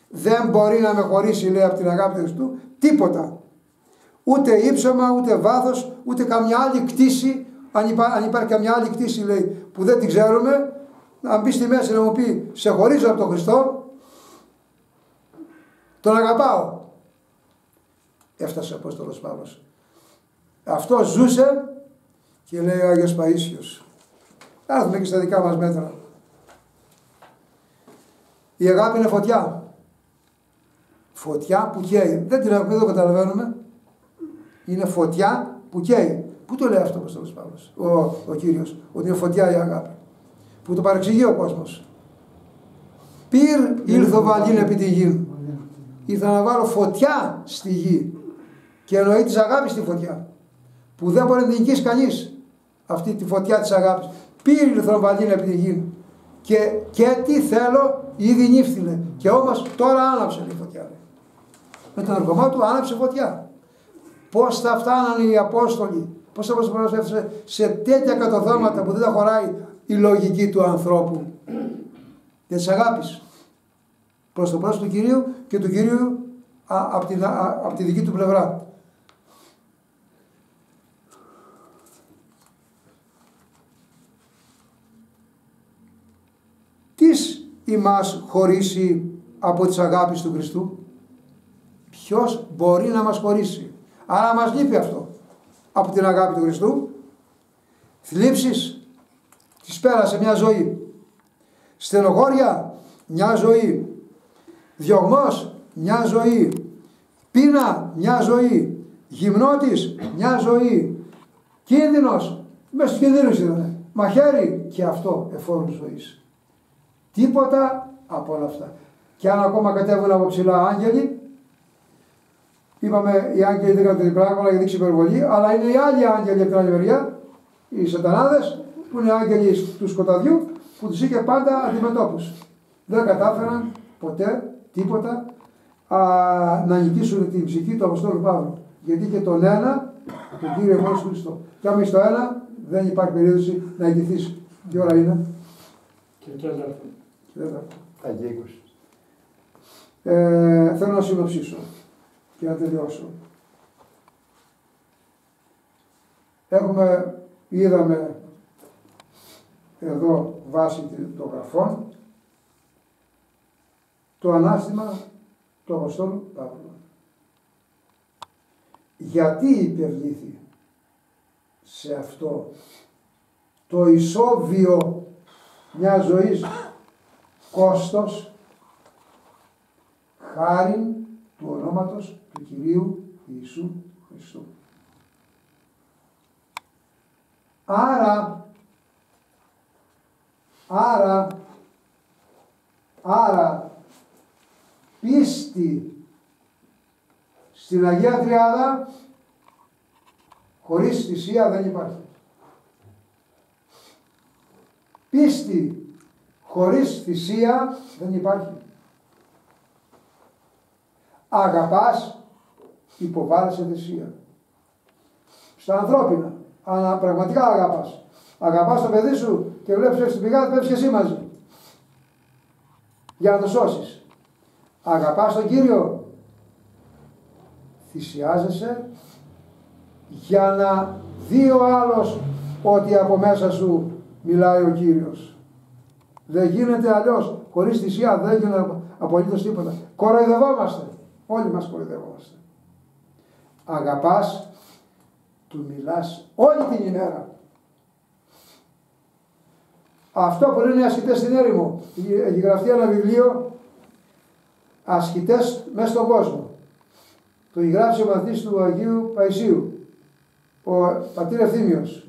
Δεν μπορεί να με χωρίσει λέει από την αγάπη του Χριστού τίποτα. Ούτε ύψωμα, ούτε βάθος, ούτε καμιά άλλη κτήση, αν, αν υπάρχει καμιά άλλη κτήση λέει που δεν την ξέρουμε, να μπει στη μέση να μου πει σε χωρίζω από τον Χριστό, τον αγαπάω. Έφτασε ο Απόστολος Παύλος. Αυτό ζούσε και λέει ο Άγιος Παΐσιος. Έρθουμε και στα δικά μας μέτρα. Η αγάπη είναι φωτιά. Φωτιά που καίει. Δεν την έχουμε, δεν το καταλαβαίνουμε. Είναι φωτιά που καίει. Πού το λέει αυτό ο Απόστολος Παύλος, ο, ο Κύριος, ότι είναι φωτιά η αγάπη. Που το παρεξηγεί ο κόσμος. Πυρ ήλθω βαλήν επί τη γη. Ήρθα να βάλω φωτιά στη γη. Και εννοεί της αγάπης στη φωτιά. Που δεν μπορεί να την νικήσει κανείς αυτή τη φωτιά της αγάπης. Πήρε ήλθω βαλήν επί τη γη. Και, και τι θέλω, ήδη νύφθηνε. Και όμως τώρα άναψε η φωτιά. Με τον ερχομά του άναψε φωτιά. Πώς θα φτάνανε οι Απόστολοι, πώς θα προσφέρουν σε τέτοια κατοδόματα που δεν τα χωράει η λογική του ανθρώπου και της αγάπης προς το πρόσωπο του κυρίου και του κυρίου από τη, απ τη δική του πλευρά. Τις ημάς χωρίσει από τις αγάπης του Χριστού; Ποιος μπορεί να μας χωρίσει; Άρα μας λείπει αυτό από την αγάπη του Χριστού. Θλίψεις, τις πέρασε μια ζωή. Στενοχώρια, μια ζωή. Διωγμός, μια ζωή. Πείνα, μια ζωή. Γυμνότης, μια ζωή. Κίνδυνος, μέσα στους κινδύνους ήταν. Μαχαίρι και αυτό εφόρου ζωής. Τίποτα από όλα αυτά. Και αν ακόμα κατέβουν από ψηλά άγγελοι, είπαμε οι άγγελοι δεν κάνουν πράγματα για δείξει υπερβολή, αλλά είναι οι άλλοι άγγελοι από την άλλη μεριά, οι σατανάδες, που είναι άγγελοι του σκοταδιού, που τους είχε πάντα αντιμετώπους. Δεν κατάφεραν ποτέ τίποτα α, να νικήσουν την ψυχή του Αποστόλου Παύλου. Γιατί και τον ένα, τον Κύριο μόνο Χριστό. Και αν είσαι το ένα, δεν υπάρχει περίπτωση να νικηθείς. Τι ώρα είναι; Και τέταρτο. Και τέταρτο. Αγίγους. Ε, θέλω να συνοψίσω και να τελειώσω. Έχουμε, είδαμε εδώ βάσει των γραφών το ανάστημα του Αποστόλου Παύλου. Γιατί υπερλήθη σε αυτό το ισόβιο μια ζωής κόστος χάρη του ονόματος του Κυρίου Ιησού Χριστού. Άρα, άρα, άρα πίστη στην Αγία Τριάδα χωρίς θυσία δεν υπάρχει. Πίστη χωρίς θυσία δεν υπάρχει. Αγαπάς, υποβάλλεσαι θυσία. Στα ανθρώπινα, αλλά πραγματικά αγαπάς. Αγαπάς το παιδί σου και βλέπεις στην πηγάδα, πέφτεις και εσύ μαζί. Για να το σώσεις. Αγαπάς τον Κύριο. Θυσιάζεσαι για να δει ο άλλος ότι από μέσα σου μιλάει ο Κύριος. Δεν γίνεται αλλιώς. Χωρίς θυσία δεν γίνεται απολύτως τίποτα. Κοροϊδευόμαστε. Όλοι μας κοροϊδευόμαστε. Αγαπάς, του μιλάς όλη την ημέρα. Αυτό που λένε οι ασκητές στην έρημο. Έχει γραφτεί ένα βιβλίο ασκητές μέσα στον κόσμο. Το έχει γράψει ο μαθητής του Αγίου Παϊσίου. Ο πατήρ Ευθύμιος,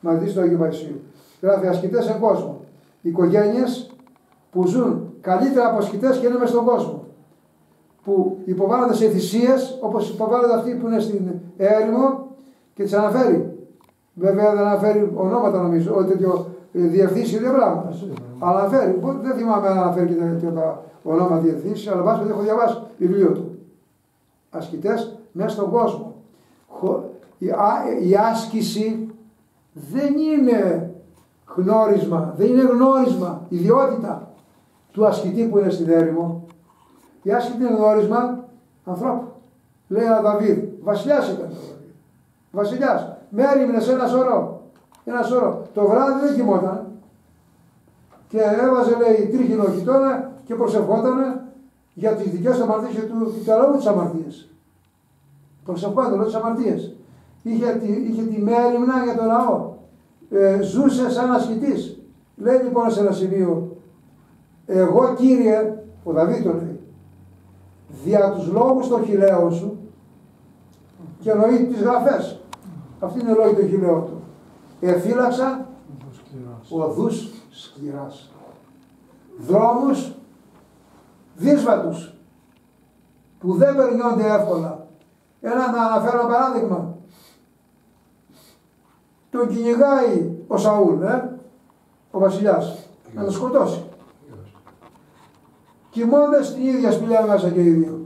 μαθητής του Αγίου Παϊσίου. Γράφει ασκητές σε κόσμο. Οικογένειες που ζουν καλύτερα από ασκητές και είναι μέσα στον κόσμο που υποβάλλονται σε θυσίες όπως υποβάλλονται αυτοί που είναι στην έρημο και τις αναφέρει. Βέβαια δεν αναφέρει ονόματα νομίζω, ότι τέτοιο ε, διευθύνσει δεν πράγματα. Αλλά αναφέρει. Δεν θυμάμαι αν αναφέρει και τέτοια ονόματα διευθύνσει, αλλά βάσει έχω διαβάσει βιβλίο του. Ασκητές μέσα στον κόσμο. Η άσκηση δεν είναι γνώρισμα, δεν είναι γνώρισμα, ιδιότητα του ασκητή που είναι στην έρημο Η άσχητη είναι γνώρισμα ανθρώπου. Λέει ο Δαβίδ, βασιλιάς ήταν ο Δαβίδ. Βασιλιάς. Μέρημνε σε ένα σωρό. Ένα σωρό. Το βράδυ δεν κοιμόταν. Και έβαζε, λέει, τρίχινο χιτόνα και προσευχόταν για τις δικές του αμαρτίες και του λαού τι αμαρτίε. Προσευχόταν τι αμαρτίε. Είχε, είχε τη μέρημνα για το λαό. Ε, ζούσε σαν ασκητής. Λέει λοιπόν σε ένα σημείο, εγώ κύριε, ο Δαβίδ το λέει, δια τους λόγους των χιλέων σου και εννοεί τις γραφές. Αυτή είναι η λόγη των χιλέων του. Εφύλαξα οδούς σκληράς. Δρόμους δύσβατους που δεν περνιόνται εύκολα. Ένα να αναφέρω παράδειγμα. Τον κυνηγάει ο Σαούλ, ε, ο βασιλιάς, να τον σκοτώσει. Κοιμώνται στην ίδια σπηλιά μέσα και οι δύο.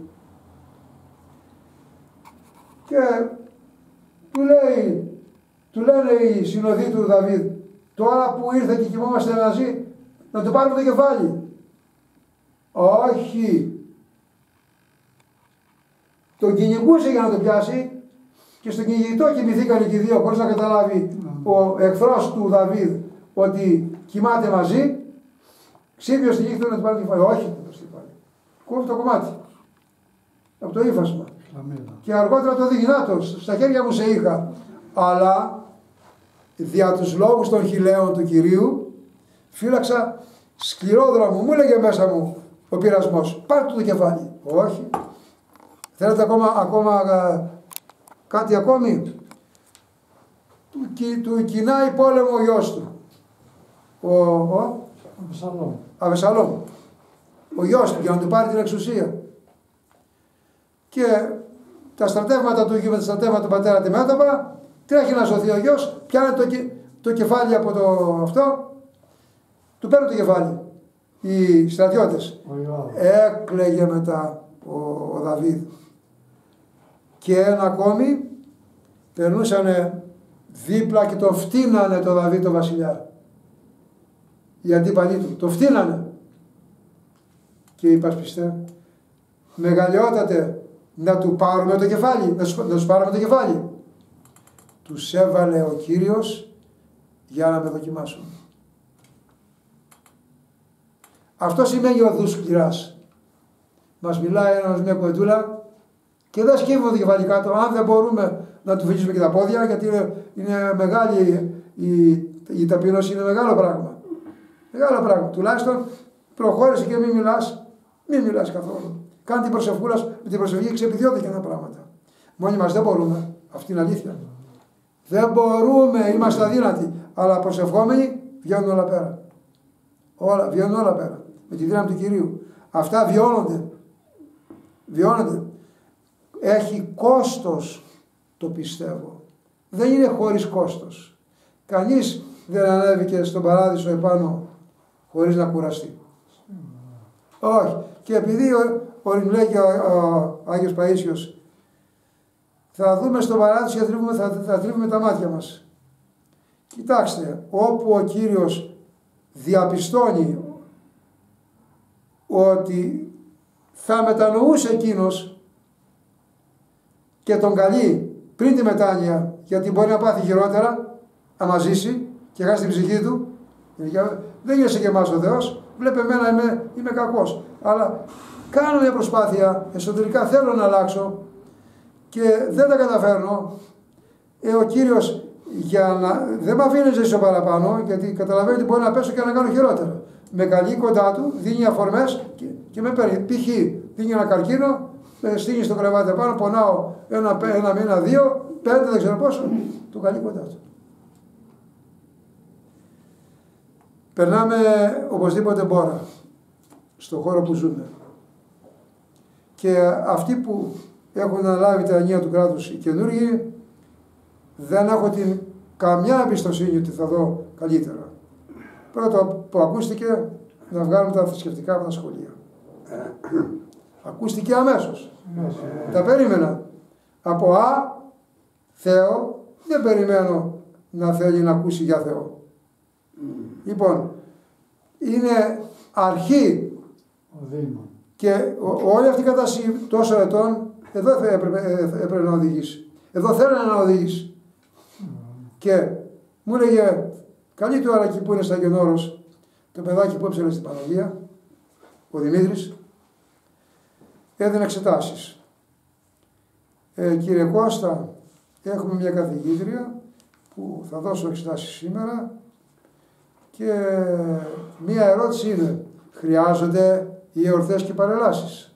Και του λέει, του λένε οι συνοδοί του Δαβίδ, τώρα που ήρθε και κοιμόμαστε μαζί, να του πάρουμε το κεφάλι. Όχι. Τον κυνηγούσε για να το πιάσει και στον κυνηγητό κοιμηθήκαν και οι δύο χωρίς να καταλάβει ο εχθρός του Δαβίδ ότι κοιμάται μαζί. Ξύπνιο στη νύχτα να του πάρει το κεφάλι. Όχι, δεν το στείλει. Κόβει το κομμάτι. Από το ύφασμα. Και αργότερα το δει το, στα χέρια μου σε είχα. Αλλά δια τους λόγους των χιλέων του Κυρίου φύλαξα σκληρό δρόμο. Μου έλεγε μέσα μου ο πειρασμός. Πάρτε το κεφάλι. Όχι. Θέλετε ακόμα, ακόμα κάτι ακόμη; Του, του κοινάει πόλεμο ο γιος του. Ο, ο Αβεσαλόμ. Αβεσαλόμ. Ο γιος του για να του πάρει την εξουσία. Και τα στρατεύματα του με τα στρατεύματα του πατέρα τη μέτωπα, τρέχει να σωθεί ο γιος, πιάνει το, το κεφάλι από το αυτό, του παίρνει το κεφάλι οι στρατιώτες. Έκλαιγε μετά ο, ο Δαβίδ. Και ένα ακόμη περνούσαν δίπλα και το φτύνανε το Δαβίδ το βασιλιά. Οι αντίπαλοι του. Το φτύνανε. Και είπα πιστέ, μεγαλειότατε να του πάρουμε το κεφάλι, να τους, να πάρουμε το κεφάλι. Τους έβαλε ο Κύριος για να με δοκιμάσουν. Αυτό σημαίνει οδού σκληρά. Μας μιλάει ένας μια κουβεντούλα και δεν σκύβουμε το κεφάλι κάτω. Αν δεν μπορούμε να του βρίσκουμε και τα πόδια, γιατί είναι, μεγάλη η, η ταπείνωση, είναι μεγάλο πράγμα. Μεγάλο πράγμα. Τουλάχιστον προχώρησε και μην μιλάς. Μην μιλάς καθόλου. Κάνει την προσευχούλα με την προσευχή ξεπηδιώται και ένα πράγματα. Μόνοι μας δεν μπορούμε. Αυτή είναι αλήθεια. Δεν μπορούμε, είμαστε αδύνατοι. Αλλά προσευχόμενοι βγαίνουν όλα πέρα. Όλα, βγαίνουν όλα πέρα με τη δύναμη του Κυρίου. Αυτά βιώνονται. Βιώνονται. Έχει κόστος το πιστεύω. Δεν είναι χωρίς κόστος. Κανείς δεν ανέβηκε στον παράδεισο επάνω χωρίς να κουραστεί. Όχι. Και επειδή ο, ο, λέει και ο, ο Άγιος Παΐσιος θα δούμε στον παράδεισο και θα, θα, θα τρίβουμε τα μάτια μας. Κοιτάξτε, όπου ο Κύριος διαπιστώνει ότι θα μετανοούσε εκείνος και τον καλεί πριν τη μετάνοια γιατί μπορεί να πάθει χειρότερα άμα ζήσει και χάσει την ψυχή του. Δεν είναι και εμάς ο Θεός. Βλέπε εμένα είμαι, είμαι κακός. Αλλά κάνω μια προσπάθεια εσωτερικά θέλω να αλλάξω και δεν τα καταφέρνω ε, ο Κύριος για να, δεν με αφήνει να ζήσω παραπάνω γιατί καταλαβαίνει ότι μπορεί να πέσω και να κάνω χειρότερα με καλή κοντά του, δίνει αφορμές και, και με παίρνει. Π.χ. δίνει ένα καρκίνο, με στείνει στο κρεβάτι πάνω, πονάω ένα, ένα μήνα, δύο, πέντε, δεν ξέρω πόσο, του καλή κοντά του. Περνάμε οπωσδήποτε μπόρα στον χώρο που ζούμε. Και αυτοί που έχουν αναλάβει τα ενία του κράτους οι καινούργοι δεν έχω την καμιά εμπιστοσύνη ότι θα δω καλύτερα. Πρώτο που ακούστηκε να βγάλουμε τα θρησκευτικά από τα σχολεία. ακούστηκε αμέσως. τα περίμενα. Από Α, Θεό, δεν περιμένω να θέλει να ακούσει για Θεό. Λοιπόν, είναι αρχή Και ο- όλη αυτή η κατάσταση τόσων ετών εδώ θα έπρεπε, ε, έπρεπε να οδηγήσει. Εδώ θέλανε να οδηγήσει. Και μου έλεγε, καλή του ώρα εκεί που είναι στα Γενόρος, το παιδάκι που έψελες στην Παναγία, ο Δημήτρης, έδινε εξετάσεις. Ε, κύριε Κώστα, έχουμε μια καθηγήτρια που θα δώσω εξετάσεις σήμερα και μία ερώτηση είναι, χρειάζονται οι εορθές και οι παρελάσεις.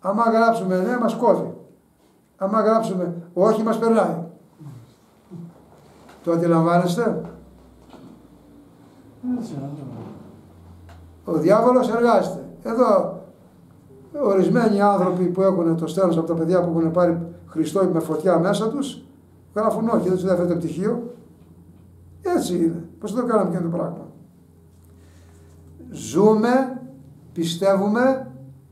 Άμα γράψουμε ναι, μας κόβει. Άμα γράψουμε όχι, μας περνάει. Το αντιλαμβάνεστε; Έτσι είναι. ναι. Ο διάβολος εργάζεται. Εδώ ορισμένοι άνθρωποι που έχουν το στέλος από τα παιδιά που έχουν πάρει Χριστό με φωτιά μέσα τους γράφουν όχι, δεν τους διαφέρει το πτυχίο. Έτσι είναι. Πώς το κάναμε και το πράγμα. Ζούμε, πιστεύουμε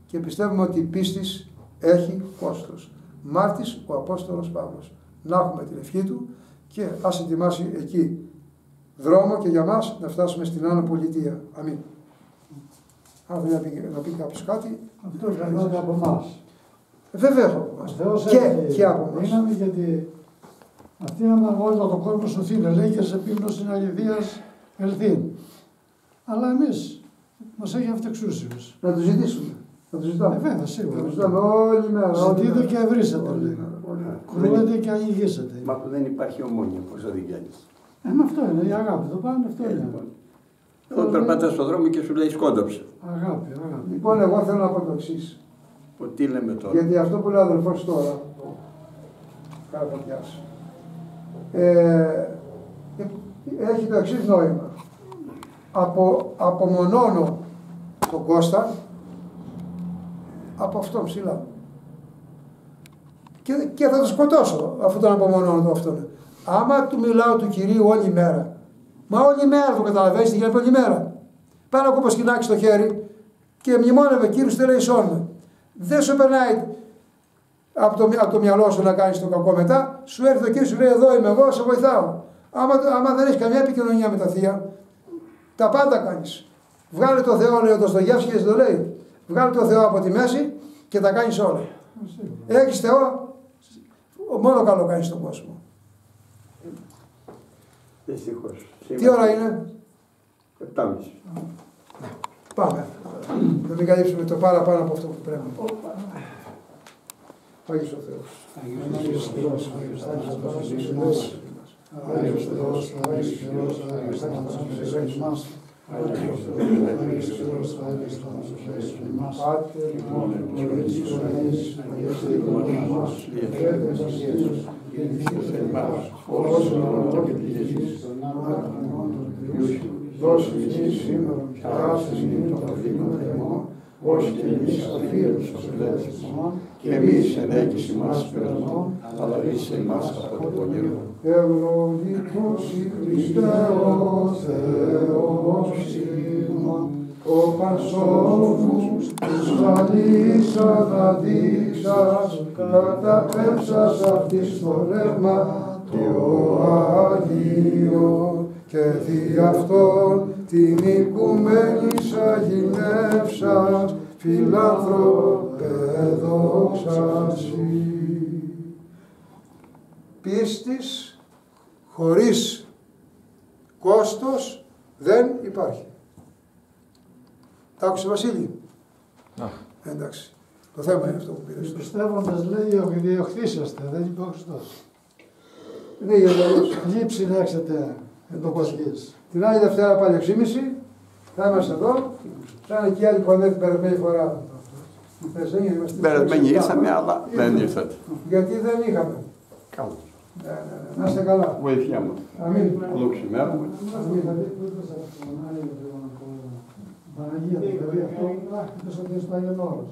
και πιστεύουμε ότι η πίστης έχει κόστος. Μάρτης ο Απόστολος Παύλος. Να έχουμε την ευχή του και ας ετοιμάσει εκεί δρόμο και για μας να φτάσουμε στην Άνω Πολιτεία. Αμήν. Αν θέλει να πει, να πει κάποιος κάτι, Αυτό εξαρτάται από εμά. βεβαίως από Ο εμάς. Θεός Και, έχει και από εμάς. δύναμη γιατί αυτή είναι να όλο τον κόσμο σωθεί. Λέει και σε πίμνος αληθείας ελθύν. Αλλά εμείς μας έχει αυτεξούσιος. Να το ζητήσουμε. Να το ζητάμε. Ε, βέβαια, Να το σίγουρα. ζητάμε όλη μέρα. όλη Ζητείτε μέρα. και ευρύσετε, Όλη λέει. μέρα, όλη μέρα. Κρούετε και ανοιγήσετε. Μα που δεν υπάρχει ομόνια, πώς θα δικαιώνεις. Ε, με αυτό είναι η αγάπη. Το πάνω αυτό Ε, είναι. λοιπόν. Εδώ περπατάς στον δρόμο και σου λέει σκόνταψε. Αγάπη, αγάπη. Λοιπόν, εγώ θέλω να πω το εξής. Πω, Τι λέμε τώρα. Γιατί αυτό που λέει ο αδελφός τώρα, Καραπατιάς, ε, έχει το εξής νόημα. Από, απομονώνω τον Κώστα από αυτό ψηλά. Και, και θα το σκοτώσω αφού τον απομονώνω το αυτόν. Άμα του μιλάω του Κυρίου όλη μέρα, μα όλη μέρα το καταλαβαίνεις τι γίνεται όλη μέρα. Πάνω από σκηνάκι στο χέρι και μνημόνευε Κύριος τελεϊσόν Δεν σου περνάει από το, από το μυαλό σου να κάνεις το κακό μετά, σου έρθει ο Κύριος σου λέει εδώ είμαι εγώ, σε βοηθάω. Άμα, άμα δεν έχεις καμία επικοινωνία με τα Θεία, τα πάντα κάνεις. Βγάλε το Θεό, λέει ο Δοστογεύσκης το λέει. Βγάλε το Θεό από τη μέση και τα κάνεις όλα. Ε, Σίγουρα. Έχεις Θεό, μόνο καλό κάνεις στον κόσμο. Δυστυχώς. Τι ώρα είναι, Επτάμιση. πάμε. Να μην καλύψουμε το παραπάνω από αυτό που πρέπει. Άγιος ο Θεός. Άγιος Θεός, Άγιος Θεός, Άγιος Θεός. Άγιος Θεός, Άγιος Θεός, Άγιος Θεός, Άγιος μας. Άγιος Θεός, Άγιος Θεός, Άγιος Θεός, Άγιος μας. Πάτερ, Μόνο και Αγίος Αγίος, Αγίος Θεός μας. Φρέτες Αγίος, Κύριος εμάς. Όσον όλο και τη γης, τον άνθρωπον των Θεούς. Δώσε εις σήμερα και άφησι μην το αφήνουμε εμώ, ως και εμείς αφήρους αφιλέτες ημών, και εμείς ενέκης ημάς περασμών, αλλά εις εμάς από το πονηρό. Ευλογητός η Χριστέ ο Θεός ημών, ο Πασόφους τους αλής αναδείξας, καταπέμψας αυτής το ρεύμα το Αγίο και δι' αυτόν την οικουμένης αγινεύσας, φιλάνθρωπε δόξασι πίστης χωρίς κόστος δεν υπάρχει. Τα άκουσε Βασίλη. Εντάξει. Το θέμα είναι αυτό που πήρες. Πιστεύοντας λέει ότι διοχθήσεστε, δεν είπε ο Χριστός. Ναι, για αλλιώς. Λήψη να έχετε εντοπωσίες. Την άλλη Δευτέρα πάλι 6.30 θα είμαστε εδώ. Θα είναι και η άλλη κονέ την περασμένη φορά. Θες, δεν είμαστε Την περασμένη στις ήρθαμε, 7. αλλά δεν ήρθατε. Γιατί δεν είχαμε. Καλά. Ναι, ναι, ναι. Να είστε καλά. Βοηθιά μου. Αμήν. Καλό ξημέρωμα. Αμήν. Παναγία, το παιδί αυτό, είπες ότι είναι στο Άγιον Όρος.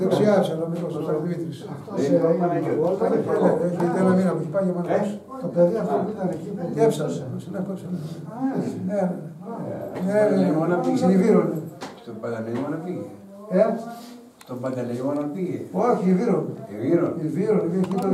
Δεξιά, αλλά μην ο Δημήτρης. Αυτός ε, είναι Έχει ένα μήνα που έχει πάει για μάνα. Το παιδί αυτό που ήταν εκεί που Έψασε. Ναι, κόψε. Α, έτσι. Ναι, ναι. Ναι, ναι. Στην Ιβύρο. Στον Παντελεήμονα πήγε. Ε, Στον Παντελεήμονα πήγε. όχι, Ιβύρο. Εβίρον. Ιβύρο, εκεί ήταν